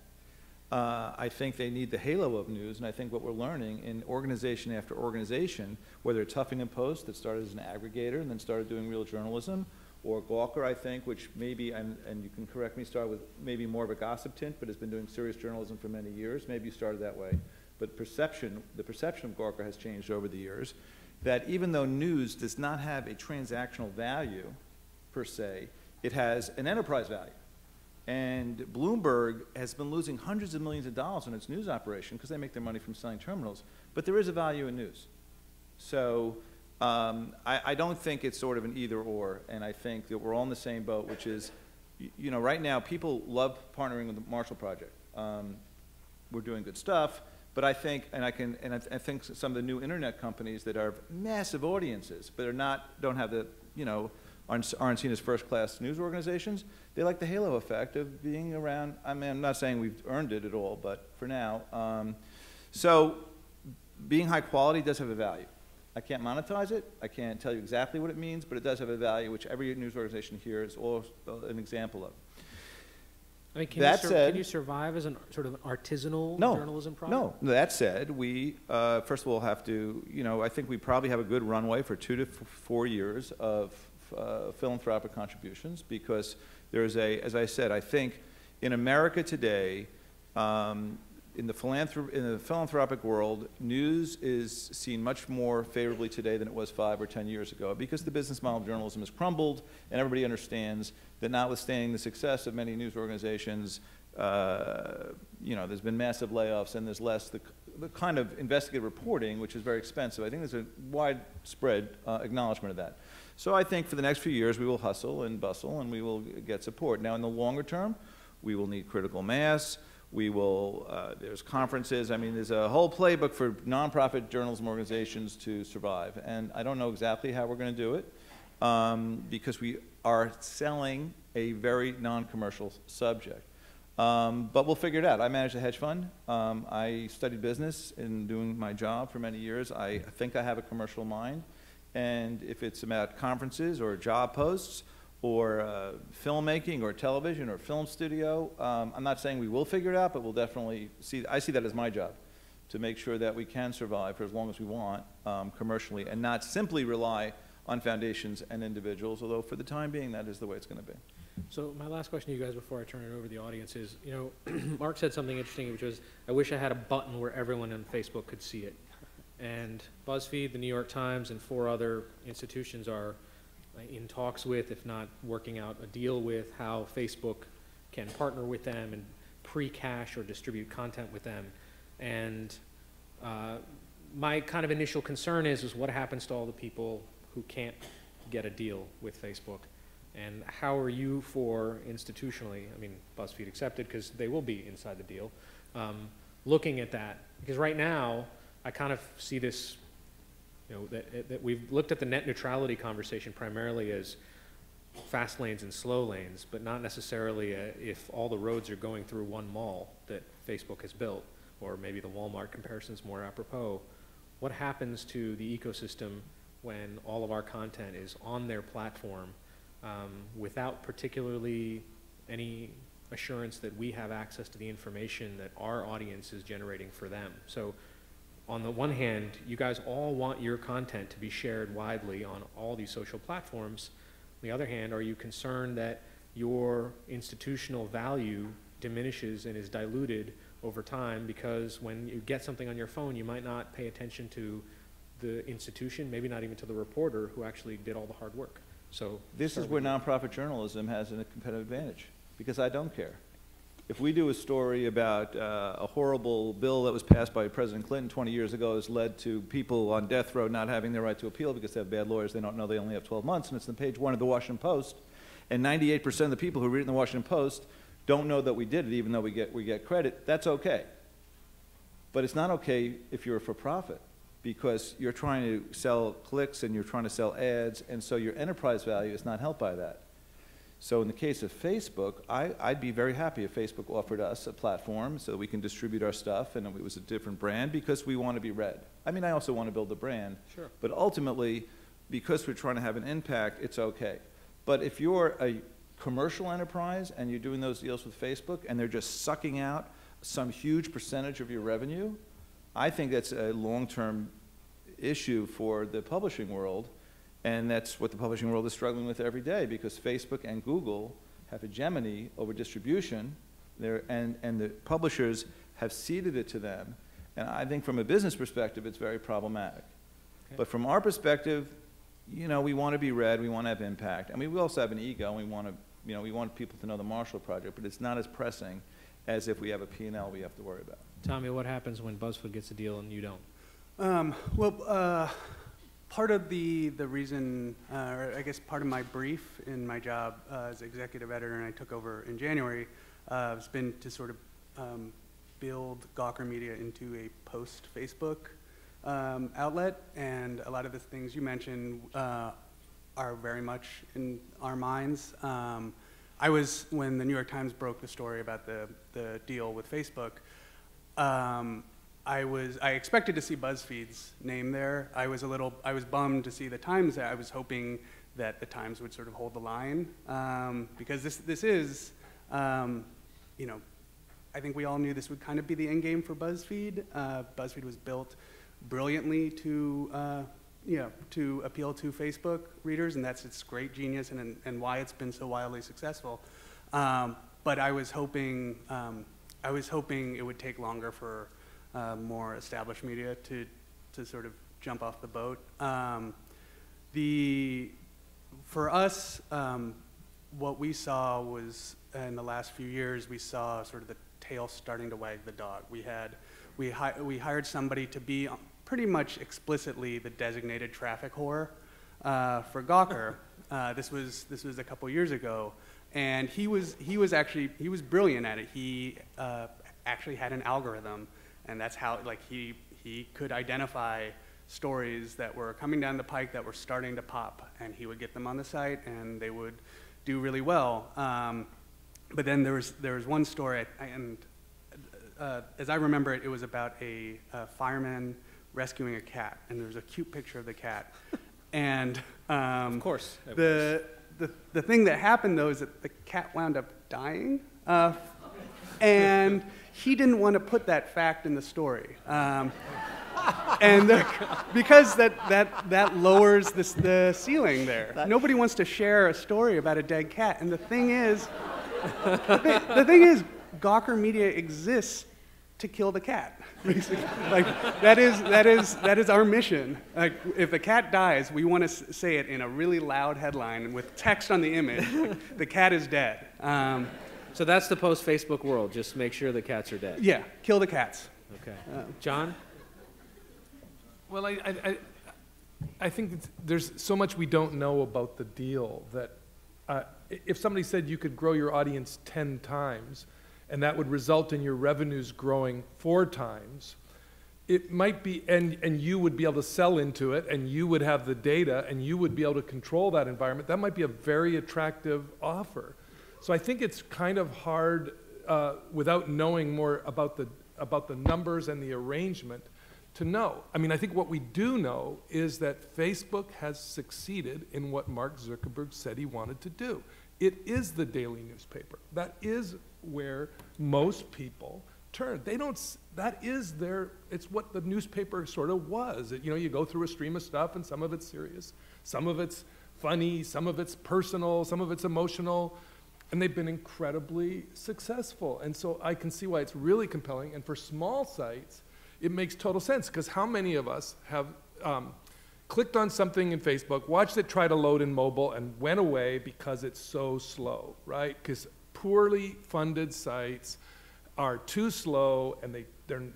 E: uh, I think they need the halo of news, and I think what we're learning in organization after organization, whether it's Huffington Post that started as an aggregator and then started doing real journalism, or Gawker, I think, which maybe, and, and you can correct me, started with maybe more of a gossip tint, but has been doing serious journalism for many years. Maybe you started that way. But perception, the perception of Gawker has changed over the years, that even though news does not have a transactional value, per se, it has an enterprise value. And Bloomberg has been losing hundreds of millions of dollars on its news operation because they make their money from selling terminals. But there is a value in news. So um, I, I don't think it's sort of an either or. And I think that we're all in the same boat, which is, you know, right now people love partnering with the Marshall Project. Um, we're doing good stuff. But I think, and I can, and I, th- I think some of the new internet companies that are massive audiences, but are not, don't have the, you know, aren't, aren't seen as first-class news organizations, they like the halo effect of being around. I mean, I'm not saying we've earned it at all, but for now. Um, so, being high quality does have a value. I can't monetize it. I can't tell you exactly what it means, but it does have a value, which every news organization here is all an example of.
B: I mean, can you,
E: That
B: sur-
E: said-
B: can you survive as an sort of an artisanal
E: No,
B: journalism project?
E: No, that said, we, uh, first of all, have to, you know, I think we probably have a good runway for two to f- four years of uh, philanthropic contributions because there's a, as I said, I think in America today, um, in the, in the philanthropic world, news is seen much more favorably today than it was five or ten years ago because the business model of journalism has crumbled and everybody understands that notwithstanding the success of many news organizations, uh, you know, there's been massive layoffs and there's less the, the kind of investigative reporting, which is very expensive. I think there's a widespread uh, acknowledgement of that. So I think for the next few years, we will hustle and bustle and we will get support. Now, in the longer term, we will need critical mass. We will, uh, there's conferences. I mean, there's a whole playbook for nonprofit journalism organizations to survive. And I don't know exactly how we're going to do it um, because we are selling a very non-commercial subject. Um, but we'll figure it out. I manage a hedge fund. Um, I studied business in doing my job for many years. I think I have a commercial mind. And if it's about conferences or job posts or uh, filmmaking or television or film studio, um, I'm not saying we will figure it out, but we'll definitely see. I see that as my job to make sure that we can survive for as long as we want um, commercially and not simply rely on foundations and individuals, although for the time being, that is the way it's going to be.
B: So my last question to you guys before I turn it over to the audience is, you know, [clears throat] Mark said something interesting, which was, I wish I had a button where everyone on Facebook could see it. And BuzzFeed, the New York Times, and four other institutions are in talks with, if not working out a deal with, how Facebook can partner with them and pre-cache or distribute content with them. And uh, my kind of initial concern is, is what happens to all the people who can't get a deal with Facebook? And how are you for institutionally, I mean, BuzzFeed accepted because they will be inside the deal, um, looking at that? Because right now, I kind of see this, you know, that, that we've looked at the net neutrality conversation primarily as fast lanes and slow lanes, but not necessarily uh if all the roads are going through one mall that Facebook has built. or maybe the Walmart comparison is more apropos, what happens to the ecosystem when all of our content is on their platform um, without particularly any assurance that we have access to the information that our audience is generating for them? So on the one hand, you guys all want your content to be shared widely on all these social platforms. On the other hand, are you concerned that your institutional value diminishes and is diluted over time because when you get something on your phone, you might not pay attention to the institution, maybe not even to the reporter who actually did all the hard work. So
E: This is where nonprofit journalism has a competitive advantage, because I don't care. If we do a story about uh, a horrible bill that was passed by President Clinton 20 years ago has led to people on death row not having their right to appeal because they have bad lawyers, they don't know they only have 12 months, and it's on page one of the Washington Post, and 98% of the people who read it in the Washington Post don't know that we did it, even though we get, we get credit, that's okay. But it's not okay if you're for-profit, because you're trying to sell clicks and you're trying to sell ads, and so your enterprise value is not helped by that. So in the case of Facebook, I, I'd be very happy if Facebook offered us a platform so we can distribute our stuff and it was a different brand because we want to be read. I mean, I also want to build a brand.
B: Sure.
E: But ultimately, because we're trying to have an impact, it's okay. But if you're a commercial enterprise and you're doing those deals with Facebook and they're just sucking out some huge percentage of your revenue, I think that's a long-term issue for the publishing world. And that's what the publishing world is struggling with every day because Facebook and Google have hegemony over distribution there, and, and the publishers have ceded it to them. And I think from a business perspective, it's very problematic.
B: Okay.
E: But from our perspective, you know, we want to be read, we want to have impact. and we also have an ego, and we want to, you know, we want people to know the Marshall Project, but it's not as pressing as if we have a P&L we have to worry about.
B: Tommy, what happens when BuzzFeed gets a deal and you don't?
F: Um, well, uh, part of the, the reason, uh, or I guess part of my brief in my job uh, as executive editor, and I took over in January, uh, has been to sort of um, build Gawker Media into a post-Facebook um, outlet, and a lot of the things you mentioned uh, are very much in our minds. Um, I was, when the New York Times broke the story about the, the deal with Facebook, um, I was I expected to see BuzzFeed's name there. I was a little I was bummed to see the Times there. I was hoping that the Times would sort of hold the line um, because this this is um, you know I think we all knew this would kind of be the end game for BuzzFeed. Uh, BuzzFeed was built brilliantly to uh, you know to appeal to Facebook readers, and that's its great genius and and why it's been so wildly successful. Um, but I was hoping um, I was hoping it would take longer for uh, more established media to, to sort of jump off the boat. Um, the, for us, um, what we saw was in the last few years, we saw sort of the tail starting to wag the dog. We had, we, hi- we hired somebody to be pretty much explicitly the designated traffic whore uh, for Gawker. Uh, this was this was a couple years ago, and he was he was actually he was brilliant at it. He uh, actually had an algorithm and that's how like he he could identify stories that were coming down the pike that were starting to pop, and he would get them on the site, and they would do really well. Um, but then there was there was one story, and uh, as I remember it, it was about a, a fireman rescuing a cat, and there was a cute picture of the cat, [laughs] and um,
B: Of course. was.
F: the, the, the thing that happened though is that the cat wound up dying. Uh, and he didn't want to put that fact in the story. Um, and the, because that, that, that lowers the, the ceiling there. Nobody wants to share a story about a dead cat. And the thing is, the, thi- the thing is, Gawker Media exists to kill the cat. [laughs] basically. like that is that is that is our mission. Like if the cat dies, we want to say it in a really loud headline with text on the image. like, the cat is dead. Um,
B: So that's the post Facebook world. Just make sure the cats are dead.
F: yeah, kill the cats.
B: Okay. John?
D: Well, I, I, I, I think there's so much we don't know about the deal that uh, if somebody said you could grow your audience 10 times and that would result in your revenues growing four times, it might be, and, and you would be able to sell into it and you would have the data and you would be able to control that environment, that might be a very attractive offer. So I think it's kind of hard uh, without knowing more about the about the numbers and the arrangement to know. I mean, I think what we do know is that Facebook has succeeded in what Mark Zuckerberg said he wanted to do. It is the daily newspaper. That is where most people turn. They don't, that is their, it's what the newspaper sort of was. It- you know, you go through a stream of stuff and some of it's serious, some of it's funny, some of it's personal, some of it's emotional. And they've been incredibly successful. And so I can see why it's really compelling. And for small sites, it makes total sense because how many of us have um, clicked on something in Facebook, watched it try to load in mobile, and went away because it's so slow, right? Because poorly funded sites are too slow and they,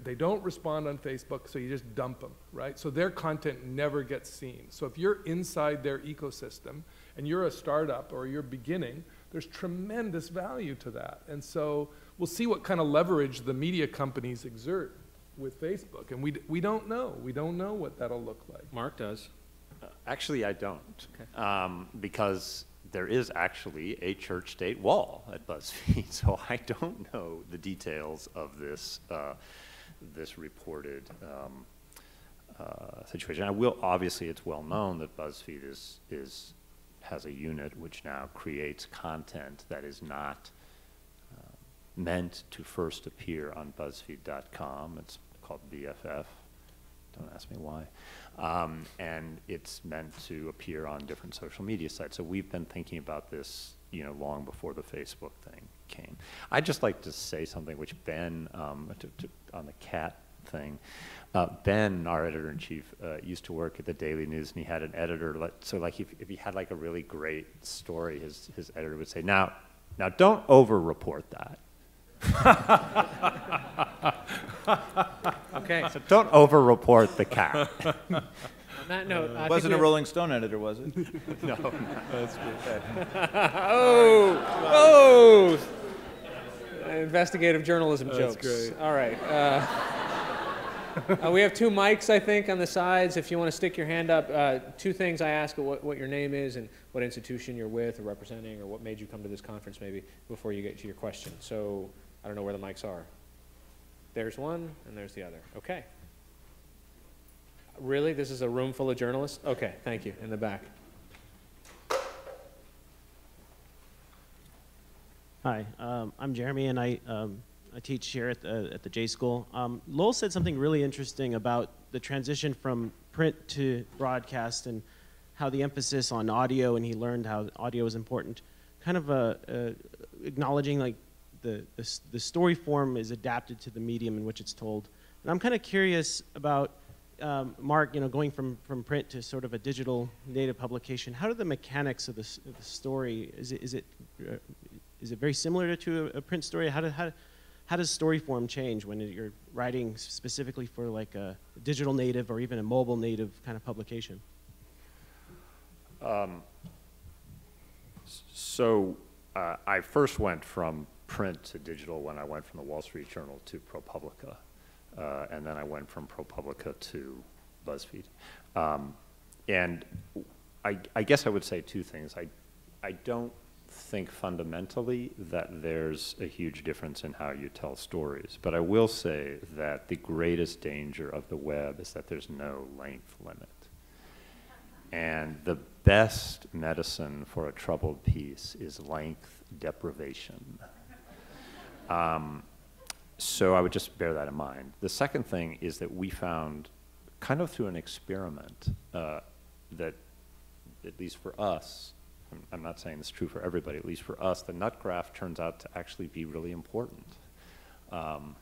D: they don't respond on Facebook, so you just dump them, right? So their content never gets seen. So if you're inside their ecosystem and you're a startup or you're beginning, there's tremendous value to that. And so we'll see what kind of leverage the media companies exert with Facebook. And we, d- we don't know. We don't know what that'll look like.
B: Mark does.
C: Uh, Actually, I don't, um, because there is actually a church-state wall at BuzzFeed, [laughs] so I don't know the details of this, uh, this reported um, uh, situation. I will, obviously, it's well known that BuzzFeed is, is, has a unit which now creates content that is not uh, meant to first appear on BuzzFeed.com. It's called BFF. Don't ask me why. Um, and it's meant to appear on different social media sites. So we've been thinking about this, you know, long before the Facebook thing came. I'd just like to say something which Ben, um, to, to, on the cat thing. Uh, ben, our editor in chief, uh, used to work at the Daily News, and he had an editor. Like, so, like, if, if he had like a really great story, his his editor would say, "Now, now, don't over-report that."
B: Okay,
C: So don't over-report the cat. [laughs]
B: on that note, I
E: It
B: think
E: wasn't a Rolling Stone editor, was it? [laughs] No. [laughs]
B: Oh, oh! Investigative journalism jokes.
D: great.
B: All right. Uh, we have two mics, I think, on the sides. If you want to stick your hand up, uh, two things I ask: what, what your name is and what institution you're with or representing, or what made you come to this conference, maybe before you get to your question. So I don't know where the mics are. There's one, and there's the other. Okay. Really? This is a room full of journalists? Okay, thank you. In the back.
G: Hi, um, I'm Jeremy, and I, um, I teach here at the, at the J School. Um, Lowell said something really interesting about the transition from print to broadcast and how the emphasis on audio, and he learned how audio is important. Kind of acknowledging like the, the, the story form is adapted to the medium in which it's told. And I'm kind of curious about um, Mark, you know, going from, from print to sort of a digital native publication. How do the mechanics of the, of the story is it, is it uh, is it very similar to a, a print story? How, do, how, how does story form change when you're writing specifically for like a digital native or even a mobile native kind of publication?
C: So uh, I first went from print to digital when I went from the Wall Street Journal to ProPublica, uh, and then I went from ProPublica to BuzzFeed. Um, and I, I guess I would say two things. I, I don't think fundamentally that there's a huge difference in how you tell stories, but I will say that the greatest danger of the web is that there's no length limit. And the best medicine for a troubled piece is length deprivation. Um, so I would just bear that in mind. The second thing is that we found, kind of through an experiment, uh, that at least for us, I'm, not saying this is true for everybody, at least for us, the nut graph turns out to actually be really important. Um,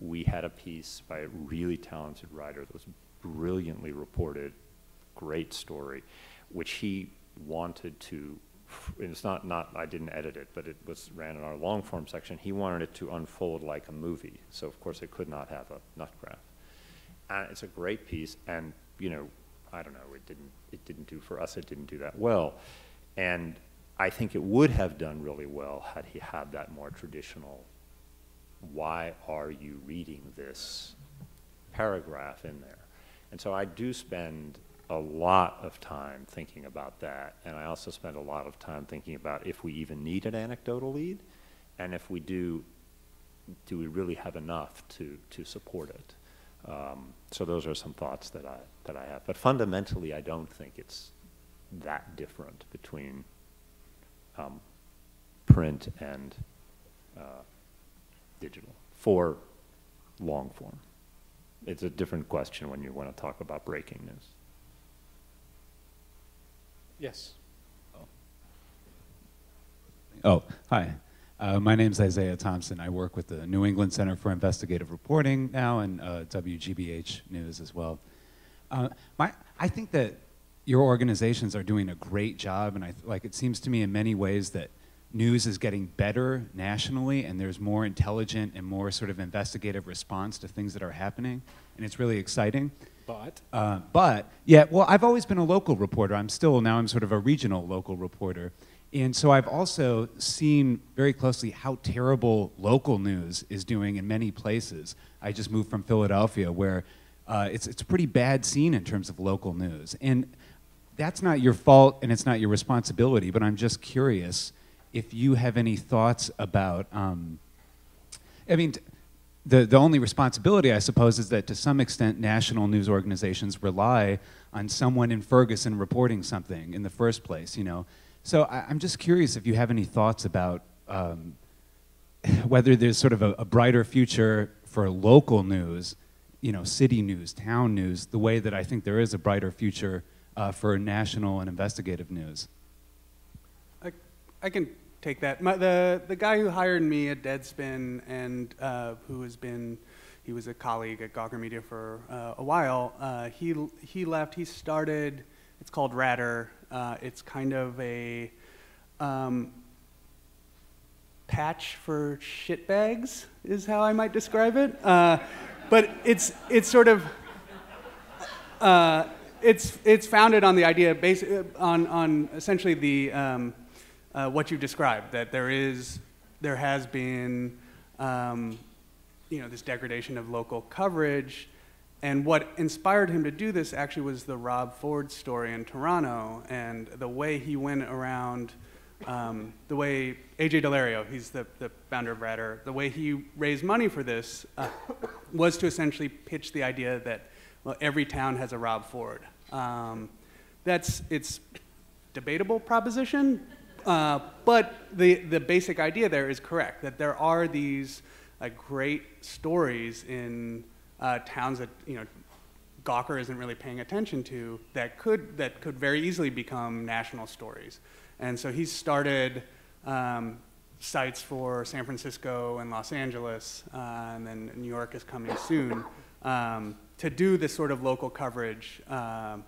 C: we had a piece by a really talented writer that was brilliantly reported, great story, which he wanted to. It's not not I didn't edit it, but it was ran in our long form section. He wanted it to unfold like a movie, so of course it could not have a nut graph. And it's a great piece, and you know, I don't know, it didn't it didn't do for us. It didn't do that well, and I think it would have done really well had he had that more traditional. Why are you reading this paragraph in there? And so I do spend a lot of time thinking about that, and I also spend a lot of time thinking about if we even need an anecdotal lead, and if we do, do we really have enough to, to support it? Um, so those are some thoughts that I, that I have. But fundamentally, I don't think it's that different between um, print and uh, digital for long form. It's a different question when you want to talk about breaking news.
B: Yes.
H: Oh, hi. Uh, my name's Isaiah Thompson. I work with the New England Center for Investigative Reporting now and uh, WGBH News as well. Uh, my, I think that your organizations are doing a great job, and I, like it seems to me in many ways that news is getting better nationally, and there's more intelligent and more sort of investigative response to things that are happening, and it's really exciting.
B: But
H: Uh, but yeah, well, I've always been a local reporter. I'm still now I'm sort of a regional local reporter, and so I've also seen very closely how terrible local news is doing in many places. I just moved from Philadelphia, where uh, it's it's a pretty bad scene in terms of local news, and that's not your fault and it's not your responsibility. But I'm just curious if you have any thoughts about. Um, I mean, the, the only responsibility, I suppose, is that to some extent national news organizations rely on someone in Ferguson reporting something in the first place, you know. So I, I'm just curious if you have any thoughts about um, whether there's sort of a, a brighter future for local news, you know, city news, town news, the way that I think there is a brighter future uh, for national and investigative news.
F: I, I can take that. My, the the guy who hired me at Deadspin and uh, who has been, he was a colleague at Gawker Media for uh, a while. Uh, he he left. He started. It's called Ratter. Uh, it's kind of a um, patch for shitbags, is how I might describe it. Uh, but it's it's sort of uh, it's it's founded on the idea, basi- on on essentially the um, uh, what you described that there is there has been um, you know this degradation of local coverage, and what inspired him to do this actually was the Rob Ford story in Toronto and the way he went around. Um, the way AJ Daulerio, he's the, the founder of Ratter, the way he raised money for this uh, was to essentially pitch the idea that well, every town has a Rob Ford. Um, that's it's debatable proposition, uh, but the the basic idea there is correct that there are these uh, great stories in uh, towns that you know Gawker isn't really paying attention to that could that could very easily become national stories. And so he's started um, sites for San Francisco and Los Angeles, uh, and then New York is coming soon, um, to do this sort of local coverage um,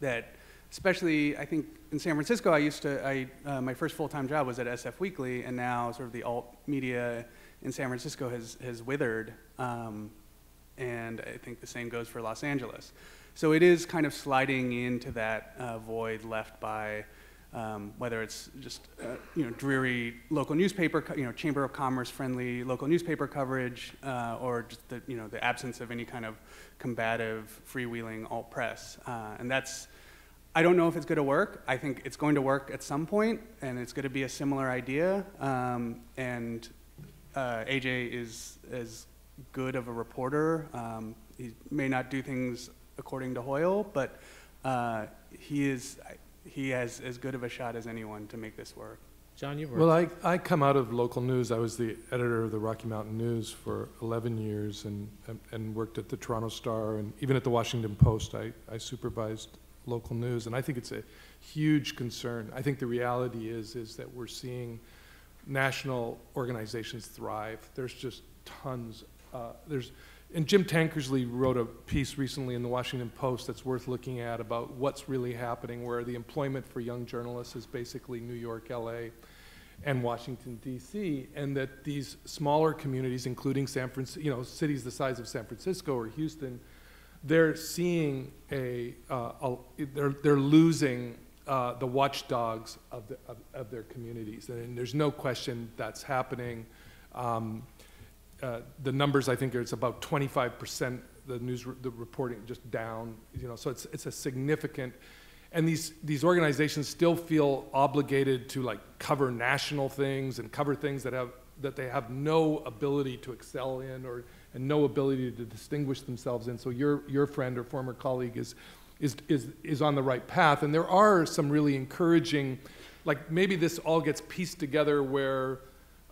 F: that, especially, I think in San Francisco, I used to, I, uh, my first full-time job was at SF Weekly, and now sort of the alt media in San Francisco has, has withered, um, and I think the same goes for Los Angeles. So it is kind of sliding into that uh, void left by um, whether it's just uh, you know dreary local newspaper, you know Chamber of Commerce friendly local newspaper coverage, uh, or just the you know the absence of any kind of combative freewheeling alt press, uh, and that's. I don't know if it's going to work. I think it's going to work at some point, and it's going to be a similar idea. Um, and uh, AJ is as good of a reporter. Um, he may not do things according to Hoyle, but uh, he is he has as good of a shot as anyone to make this work.
B: John, you've
D: Well. I, I come out of local news. I was the editor of the Rocky Mountain News for 11 years and, and- and worked at the Toronto Star and even at the Washington Post. I, I supervised local news, and I think it's a huge concern. I think the reality is, is that we're seeing national organizations thrive. There's just tons. Uh, there's, and Jim Tankersley wrote a piece recently in the Washington Post that's worth looking at about what's really happening, where the employment for young journalists is basically New York, LA, and Washington D.C., and that these smaller communities, including San Francisco, you know, cities the size of San Francisco or Houston, they're seeing a, uh, a they're they're losing uh, the watchdogs of, the, of, of their communities, and there's no question that's happening. Um, uh, the numbers, I think, are it's about 25% the news, the reporting just down, you know, so it's, it's a significant, and these, these organizations still feel obligated to like cover national things and cover things that have that they have no ability to excel in or, and no ability to distinguish themselves in. So your, your friend or former colleague is, is, is, is on the right path. And there are some really encouraging, like maybe this all gets pieced together where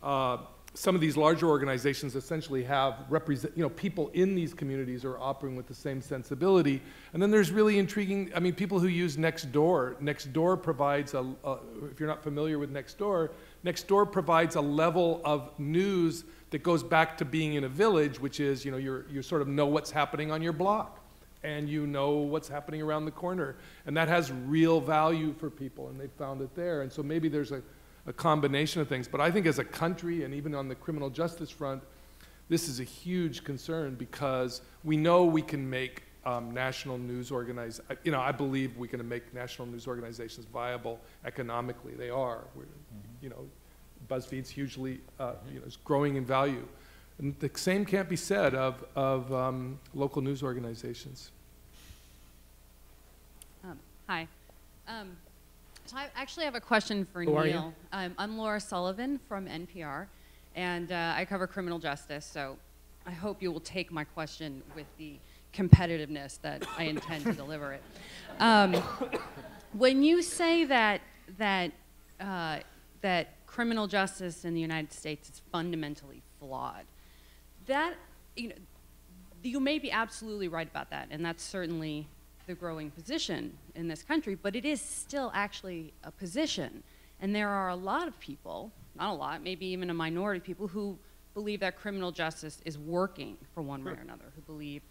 D: uh, some of these larger organizations essentially have represent, you know, people in these communities are operating with the same sensibility. And then there's really intriguing, I mean, people who use Nextdoor. Nextdoor provides a, a if you're not familiar with Nextdoor, Nextdoor provides a level of news that goes back to being in a village, which is, you know, you're, you sort of know what's happening on your block and you know what's happening around the corner. And that has real value for people, and they found it there. And so maybe there's a, a combination of things. But I think as a country, and even on the criminal justice front, this is a huge concern because we know we can make um, national news organize. You know, I believe we can make national news organizations viable economically. They are. We're, You know, BuzzFeed's hugely, uh, you know, is growing in value. And the same can't be said of, of um, local news organizations.
I: Um, hi. So I actually have a question for
B: Who?
I: Neil. Um, I'm Laura Sullivan from NPR, and uh, I cover criminal justice. So I hope you will take my question with the competitiveness that I intend to deliver it. Um, when you say that that uh, that criminal justice in the United States is fundamentally flawed, that you know, you may be absolutely right about that, and that's certainly the growing position in this country, but it is still actually a position. And there are a lot of people, not a lot, maybe even a minority of people who believe that criminal justice is working for one way or another, who believe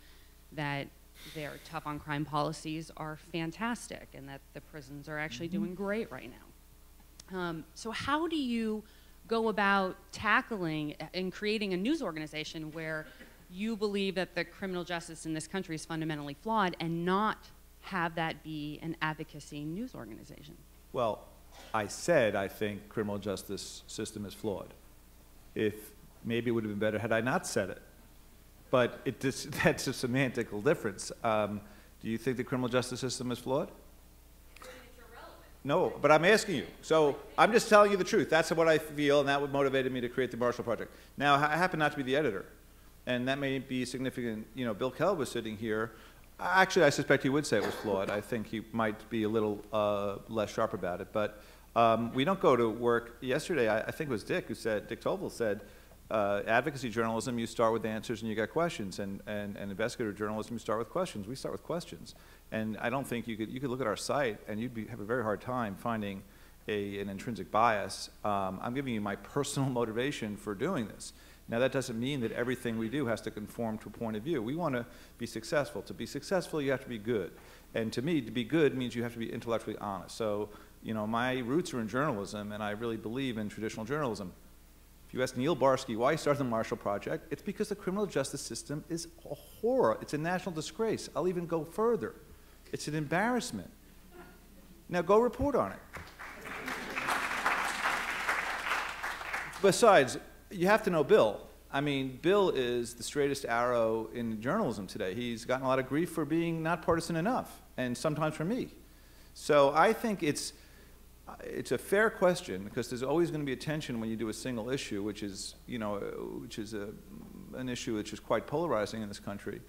I: that their tough on crime policies are fantastic and that the prisons are actually doing great right now. Um, so how do you go about tackling and creating a news organization where you believe that the criminal justice in this country is fundamentally flawed and not have that be an advocacy news organization?
E: Well, I said I think criminal justice system is flawed. If, maybe it would have been better had I not said it. But it just, [laughs] that's a semantical difference. Um, do you think the criminal justice system is flawed? No, but I'm asking you. So I'm just telling you the truth. That's what I feel, and that what motivated me to create the Marshall Project. Now, I happen not to be the editor, and that may be significant. You know, Bill Keller was sitting here. Actually, I suspect he would say it was flawed. I think he might be a little uh, less sharp about it. But um, we don't go to work. Yesterday, I, I think it was Dick who said, Dick Tofel said, uh, advocacy journalism, you start with answers and you get questions, and, and, and investigative journalism, you start with questions. We start with questions. And I don't think you could, you could look at our site and you'd be, have a very hard time finding a, an intrinsic bias. Um, I'm giving you my [laughs] personal motivation for doing this. Now, that doesn't mean that everything we do has to conform to a point of view. We want to be successful. To be successful, you have to be good. And to me, to be good means you have to be intellectually honest. So, you know, my roots are in journalism, and I really believe in traditional journalism. If you ask Neil Barsky why he started the Marshall Project, it's because the criminal justice system is a horror. It's a national disgrace. I'll even go further. It's an embarrassment. Now go report on it. Besides, you have to know Bill. I mean, Bill is the straightest arrow in journalism today. He's gotten a lot of grief for being not partisan enough, and sometimes for me. So I think it's, it's a fair question because there's always going to be a tension when you do a single issue, which is, you know, which is a, an issue which is quite polarizing in this country.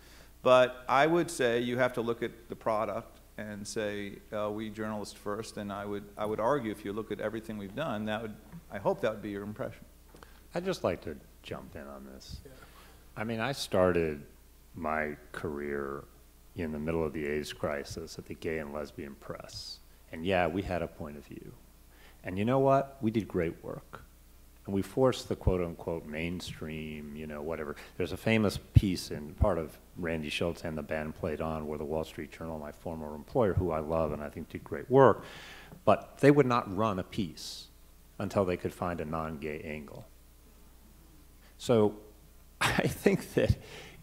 E: But I would say you have to look at the product and say, uh, we journalists first, and I would, I would argue if you look at everything we've done, that would, I hope that would be your impression.
C: I'd just like to jump in on this. I mean, I started my career in the middle of the AIDS crisis at the Gay and Lesbian Press. And yeah, we had a point of view. And you know what? We did great work. And we forced the quote unquote mainstream, you know, whatever. There's a famous piece in part of Randy Shilts and the band played on where the Wall Street Journal, my former employer, who I love and I think did great work, but they would not run a piece until they could find a non gay angle. So [laughs] I think that,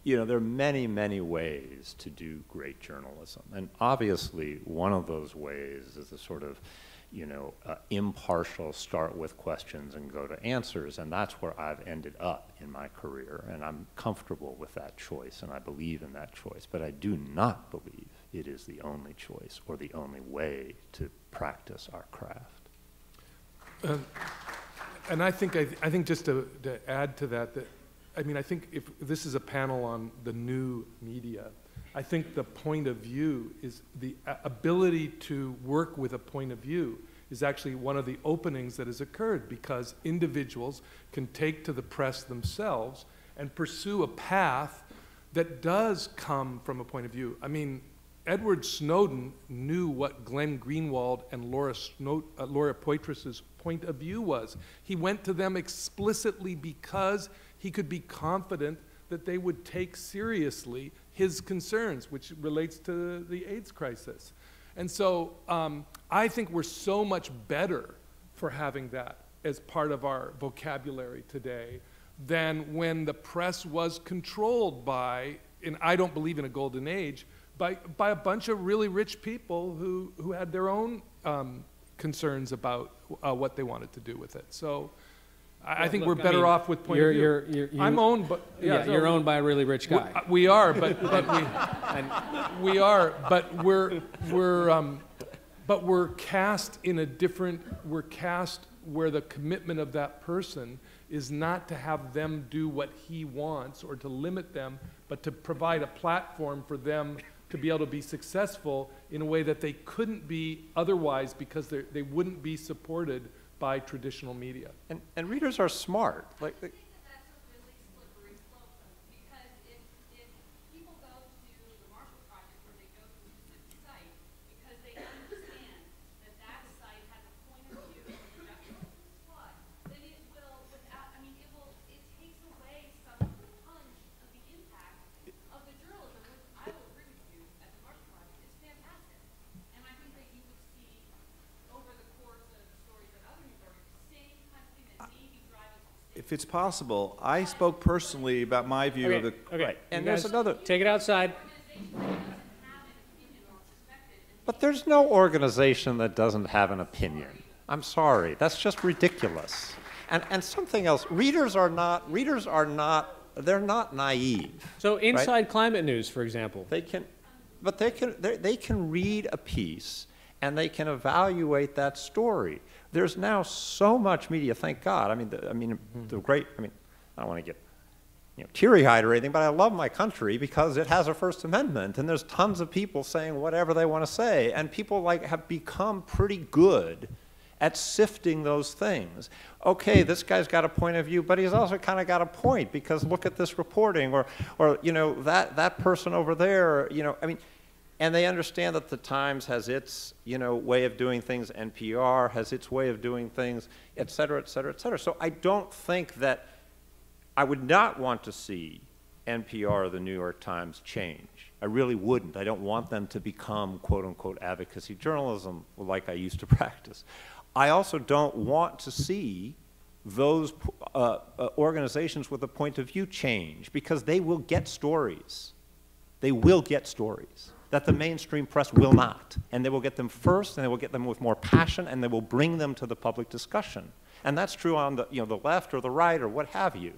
C: you know, there are many, many ways to do great journalism. And obviously, one of those ways is the sort of, you know, uh, impartial start with questions and go to answers. And that's where I've ended up in my career. And I'm comfortable with that choice and I believe in that choice. But I do not believe it is the only choice or the only way to practice our craft.
D: Um, And I think, I, I think just to, to add to that, that, I mean, I think if this is a panel on the new media, I think the point of view is the uh, ability to work with a point of view is actually one of the openings that has occurred because individuals can take to the press themselves and pursue a path that does come from a point of view. I mean, Edward Snowden knew what Glenn Greenwald and Laura, Snow, uh, Laura Poitras's point of view was. He went to them explicitly because he could be confident that they would take seriously his concerns, which relates to the AIDS crisis. And so um, I think we're so much better for having that as part of our vocabulary today than when the press was controlled by, and I don't believe in a golden age, by, by a bunch of really rich people who, who had their own um, concerns about uh, what they wanted to do with it. So I, I think
B: look,
D: we're
B: I
D: better
B: mean,
D: off with point
B: you're-
D: of view.
B: you're- you're- you-
D: I'm owned, but
B: Yeah,
D: so-
B: you're owned by a really rich guy.
D: uh, We are, but, but we, [laughs]
B: And
D: we are, but we're, we're, um, but we're cast in a different, we're cast where the commitment of that person is not to have them do what he wants or to limit them, but to provide a platform for them to be able to be successful in a way that they couldn't be otherwise because they, wouldn't be supported by traditional media.
C: And, and readers are smart. Like, they-
J: that's a really slippery slope, though, because if, if people go to the Marshall Project or they go to a specific site, because they understand that that site has a point of view of the justice squad, then it will, without, I mean, it will, it takes away some punch of the impact of the journalism, which I will agree with you, at the Marshall Project, is fantastic. And I think that you would see, over the course of stories that other news are, same kind of thing that may be driving some
E: If it's possible, I spoke personally about my view of the,
B: okay.
C: Right, and there's another-
B: Take it outside.
C: But there's no organization that doesn't have an opinion. I'm sorry, that's just ridiculous. And, and something else, readers are not, readers are not, they're not naive.
B: So InsideClimate News, for example.
C: They can, but they can, they, they can read a piece and they can evaluate that story. There's now so much media, thank God. I mean, the, I mean, hmm. the great, I mean, I don't want to get you know, teary-eyed or anything, but I love my country because it has a First Amendment, and there's tons of people saying whatever they want to say, and people like have become pretty good at sifting those things. Okay, this guy's got a point of view, but he's also kind of got a point because look at this reporting, or, or you know, that that person over there, you know, I mean. And they understand that the Times has its, you know, way of doing things, NPR has its way of doing things, et cetera, et cetera, et cetera. So I don't think that I would not want to see NPR or the New York Times change. I really wouldn't. I don't want them to become quote unquote advocacy journalism like I used to [laughs] practice. I also don't want to see those uh, uh, organizations with a point of view change because they will get stories. They will get stories that the mainstream press will not. And they will get them first, and they will get them with more passion, and they will bring them to the public discussion. And that's true on the, you know, the left or the right or what have you.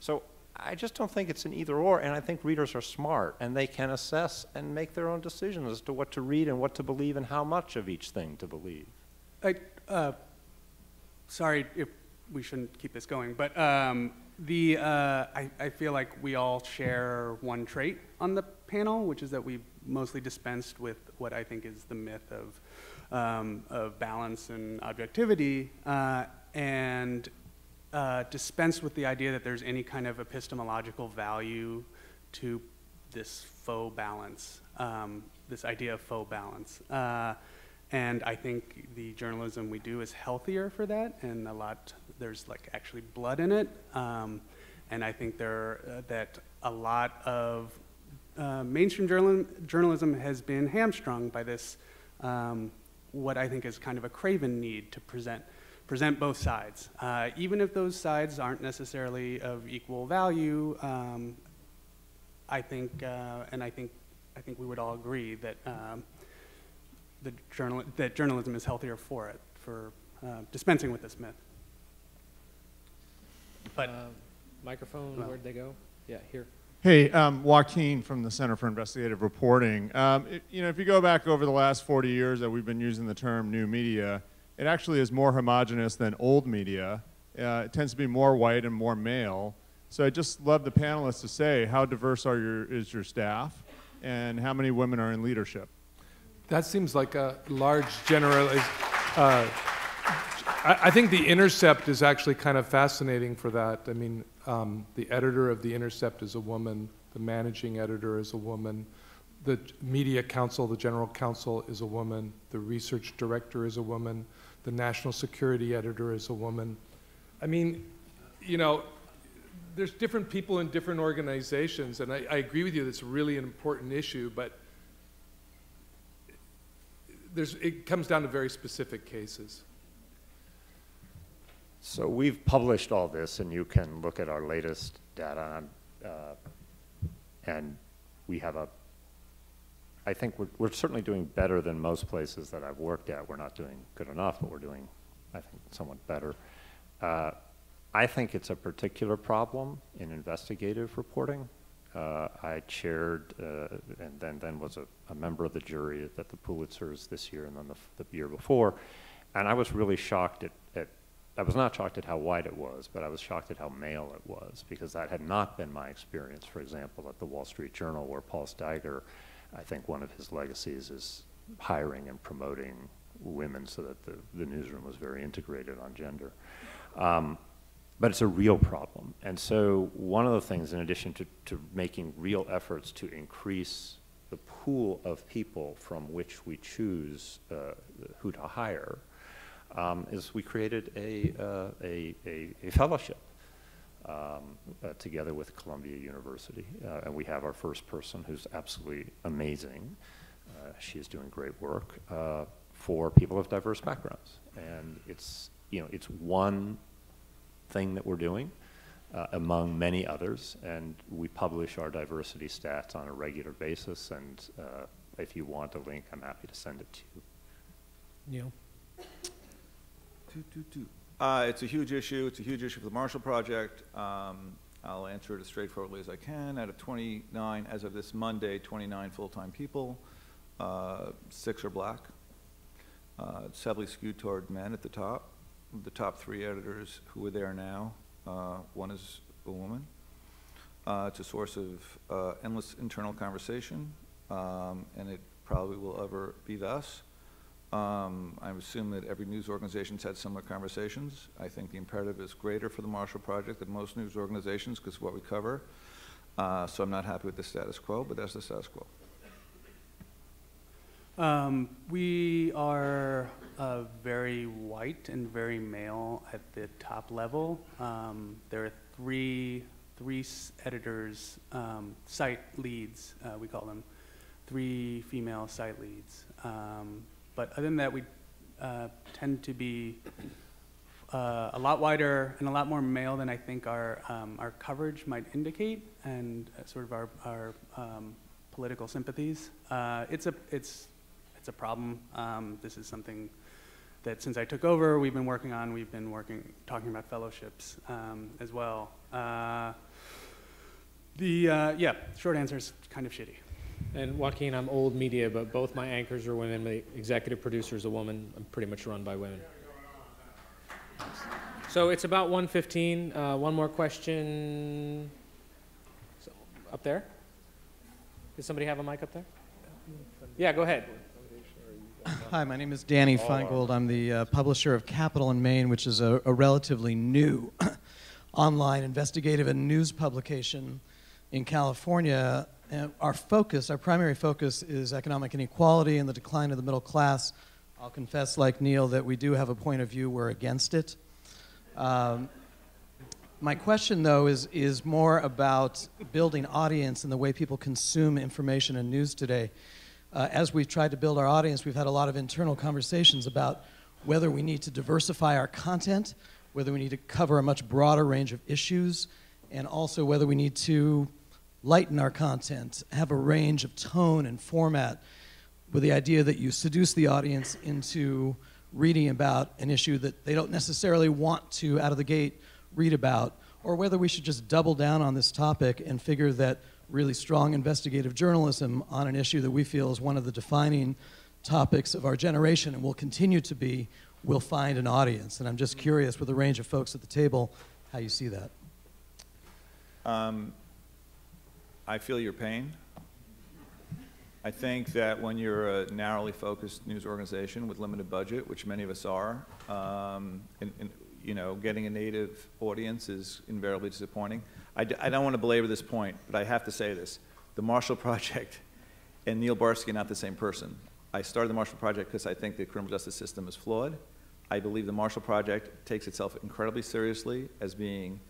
C: So I just don't think it's an either or, and I think readers are smart, and they can assess and make their own decisions as to what to read and what to believe and how much of each thing to believe.
F: I, uh, sorry if we shouldn't keep this going, but um, the uh, I, I feel like we all share one trait on the panel, which is that we've mostly dispensed with what I think is the myth of um, of balance and objectivity, uh, and uh, dispensed with the idea that there's any kind of epistemological value to this faux balance, um, this idea of faux balance. Uh, and I think the journalism we do is healthier for that, and a lot, there's like actually blood in it. Um, and I think there, uh, that a lot of uh, mainstream journal- journalism has been hamstrung by this, um, what I think is kind of a craven need to present, present both sides. Uh, even if those sides aren't necessarily of equal value, um, I think, uh, and I think, I think we would all agree that um, the journal, that journalism is healthier for it, for uh, dispensing with this myth. But
B: Uh, Microphone,
F: Well-
B: where'd they go? Yeah, here.
K: Hey, um, Joaquin from the Center for Investigative Reporting. Um, it- you know, if you go back over the last 40 years that we've been using the term new media, it actually is more homogenous than old media. Uh, it tends to be more white and more male. So I just love the panelists to say how diverse are your, is your staff and how many women are in leadership?
D: That seems like a large general. Uh, I, I think The Intercept is actually kind of fascinating for that. I mean, um, the editor of The Intercept is a woman, the managing editor is a woman, the media council, the general counsel is a woman, the research director is a woman, the national security editor is a woman. I mean, you know, there's different people in different organizations, and I, I agree with you, that's really an important issue, but there's, it comes down to very specific cases.
C: So we've published all this, and you can look at our latest data, uh, and we have a, I think we're, we're certainly doing better than most places that I've worked at. We're not doing good enough, but we're doing, I think, somewhat better. Uh, I think it's a particular problem in investigative reporting. Uh, I chaired uh, and then, then was a, a, member of the jury at the Pulitzers this year and then the, the year before. And I was really shocked at, at, I was not shocked at how white it was, but I was shocked at how male it was because that had not been my experience, for example, at the Wall Street Journal where Paul Steiger, I think one of his legacies is hiring and promoting women so that the, the newsroom was very integrated on gender. Um, but it's a real problem. And so one of the things, in addition to, to making real efforts to increase the pool of people from which we choose uh, who to hire, um, is we created a, uh, a, a, a, fellowship um, uh, together with Columbia University. Uh, and we have our first person who's absolutely amazing. Uh, she is doing great work uh, for people of diverse backgrounds. And it's, you know, it's one thing that we're doing, uh, among many others. And we publish our diversity stats on a regular basis. And uh, if you want a link, I'm happy to send it to you.
B: Neil?
E: Uh, it's a huge issue. It's a huge issue for the Marshall Project. Um, I'll answer it as straightforwardly as I can. Out of 29, as of this Monday, 29 full-time people, uh, six are black. Uh, it's heavily skewed toward men at the top the top three editors who are there now. Uh, one is a woman. Uh, it's a source of uh, endless internal conversation, um, and it probably will ever be thus. Um, I assume that every news organization's had similar conversations. I think the imperative is greater for the Marshall Project than most news organizations because what we cover. Uh, so I'm not happy with the status quo, but that's the status quo.
F: Um, we are uh, very white and very male at the top level. Um, there are three, three editors, um, site leads, uh, we call them, three female site leads. But other than that, we uh, tend to be uh, a lot wider and a lot more male than I think our, um, our coverage might indicate and uh, sort of our, our um, political sympathies. Uh, it's, a, it's it's a problem. Um, this is something that since I took over, we've been working on. We've been working, talking about fellowships um, as well. Uh, the, uh, yeah, short answer is kind of shitty.
B: And Joaquin, I'm old media, but both my anchors are women. My executive producer is a woman. I'm pretty much run by women. So it's about 1:15. Uh, one more question. So, up there. Does somebody have a mic up there? Yeah, go ahead.
L: Hi, my name is Danny Feingold. I'm the uh, publisher of Capital & Main, which is a, a relatively new [clears throat] online investigative and news publication in California. And our focus, our primary focus, is economic inequality and the decline of the middle class. I'll confess, like Neil, that we do have a point of view. We're against it. Um, my question, though, is, is more about building audience and the way people consume information and news today uh, as we've tried to build our audience, we've had a lot of internal conversations about whether we need to diversify our content, whether we need to cover a much broader range of issues, and also whether we need to lighten our content, have a range of tone and format, with the idea that you seduce the audience into reading about an issue that they don't necessarily want to, out of the gate, read about, or whether we should just double down on this topic and figure that really strong investigative journalism on an issue that we feel is one of the defining topics of our generation and will continue to be will find an audience. And I'm just curious, with a range of folks at the table, how you see that.
E: Um, I feel your pain. I think that when you're a narrowly focused news organization with limited budget, which many of us are, um, and, and, you know, getting a native audience is invariably disappointing. I, d- I don't want to belabor this point, but I have to say this. The Marshall [laughs] Project and Neil Barsky are not the same person. I started the Marshall Project because I think the criminal justice system is flawed. I believe the Marshall Project takes itself incredibly seriously as being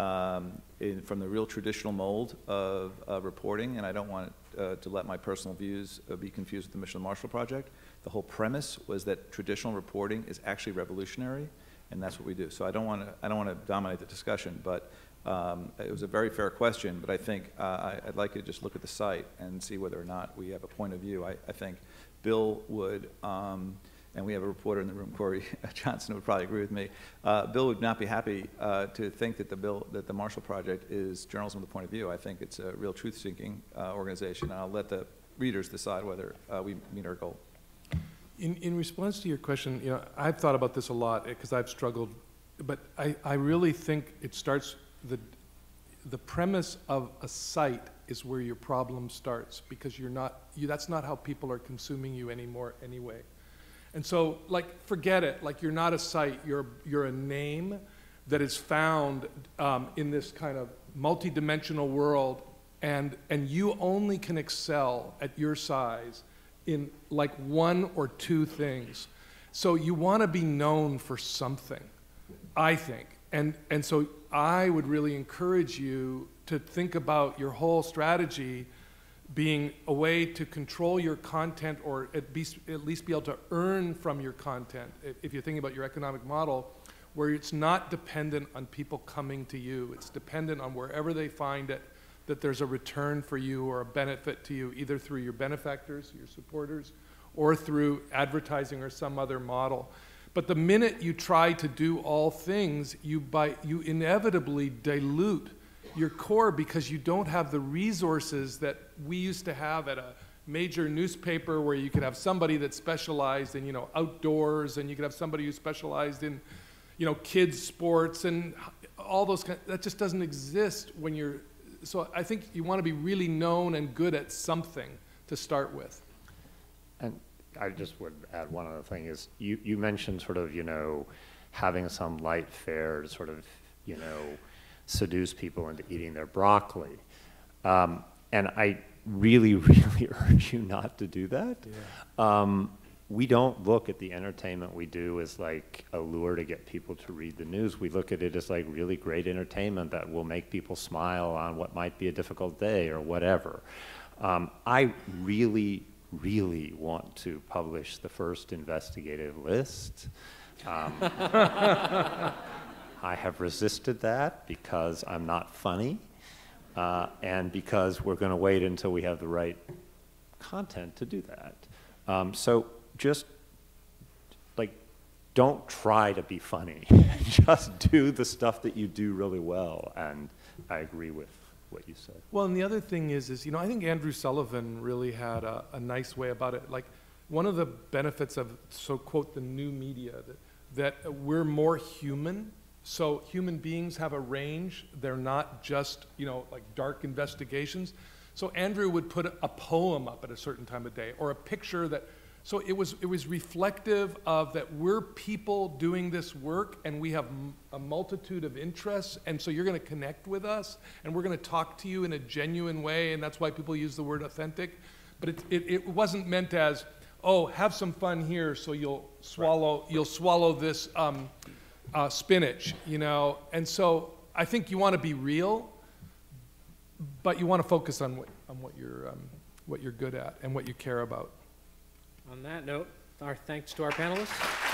E: um, in, from the real traditional mold of uh, reporting, and I don't want uh, to let my personal views uh, be confused with the mission Marshall Project. The whole premise was that traditional reporting is actually revolutionary, and that's what we do. So I don't want to I don't want to dominate the discussion, but um, it was a very fair question. But I think uh, I, I'd like you to just look at the site and see whether or not we have a point of view. I, I think Bill would. Um, and we have a reporter in the room, Corey [laughs] Johnson, who would probably agree with me. Uh, Bill would not be happy uh, to think that the bill, that the Marshall Project is journalism with a point of view. I think it's a real truth-seeking uh, organization, I'll let the readers decide whether uh, we meet our goal.
D: In, in response to your question, you know, I've thought about this a lot because I've struggled, but I, I really think it starts, the, the premise of a site is where your problem starts because you're not, you, that's not how people are consuming you anymore anyway. And so, like, forget it. Like, you're not a site, you're, you're a name that is found um, in this kind of multidimensional world, and, and you only can excel at your size in like one or two things. So, you want to be known for something, I think. And, and so, I would really encourage you to think about your whole strategy being a way to control your content or at least, at least be able to earn from your content, if, you're thinking about your economic model, where it's not dependent on people coming to you. It's dependent on wherever they find it, that there's a return for you or a benefit to you, either through your benefactors, your supporters, or through advertising or some other model. But the minute you try to do all things, you, by, you inevitably dilute your core because you don't have the resources that we used to have at a major newspaper where you could have somebody that specialized in you know outdoors and you could have somebody who specialized in you know kids sports and all those kind that just doesn't exist when you're so i think you want to be really known and good at something to start with.
C: And I just would add one other thing is you, you mentioned sort of, you know, having some light fare to sort of, you know, seduce people into eating their broccoli. Um, and I really, [laughs] really urge you not to do that. Um, we don't look at the entertainment we do as like a lure to get people to read the news. We look at it as like really great entertainment that will make people smile on what might be a difficult day or whatever. Um, I really, really want to publish the first investigative list. Um, [laughs] I have resisted that because I'm not funny uh, and because we're going to wait until we have the right content to do that. Um, so just like, don't try to be funny. [laughs] just do the stuff that you do really well. And I agree with what you said.
D: Well, and the other thing is, is you know, I think Andrew Sullivan really had a, a nice way about it. Like, one of the benefits of, so quote, the new media, that, that we're more human. So human beings have a range. They're not just, you know, like dark investigations. So Andrew would put a poem up at a certain time of day or a picture that, so it was, it was reflective of that we're people doing this work and we have m- a multitude of interests. And so you're going to connect with us and we're going to talk to you in a genuine way. And that's why people use the word authentic. But it, it, it wasn't meant as, oh, have some fun here so you'll swallow, you'll swallow this um, uh, spinach, you know. And so I think you want to be real, but you want to focus on what, on what you're, um, what you're good at and what you care about.
B: On that note, our thanks to our panelists.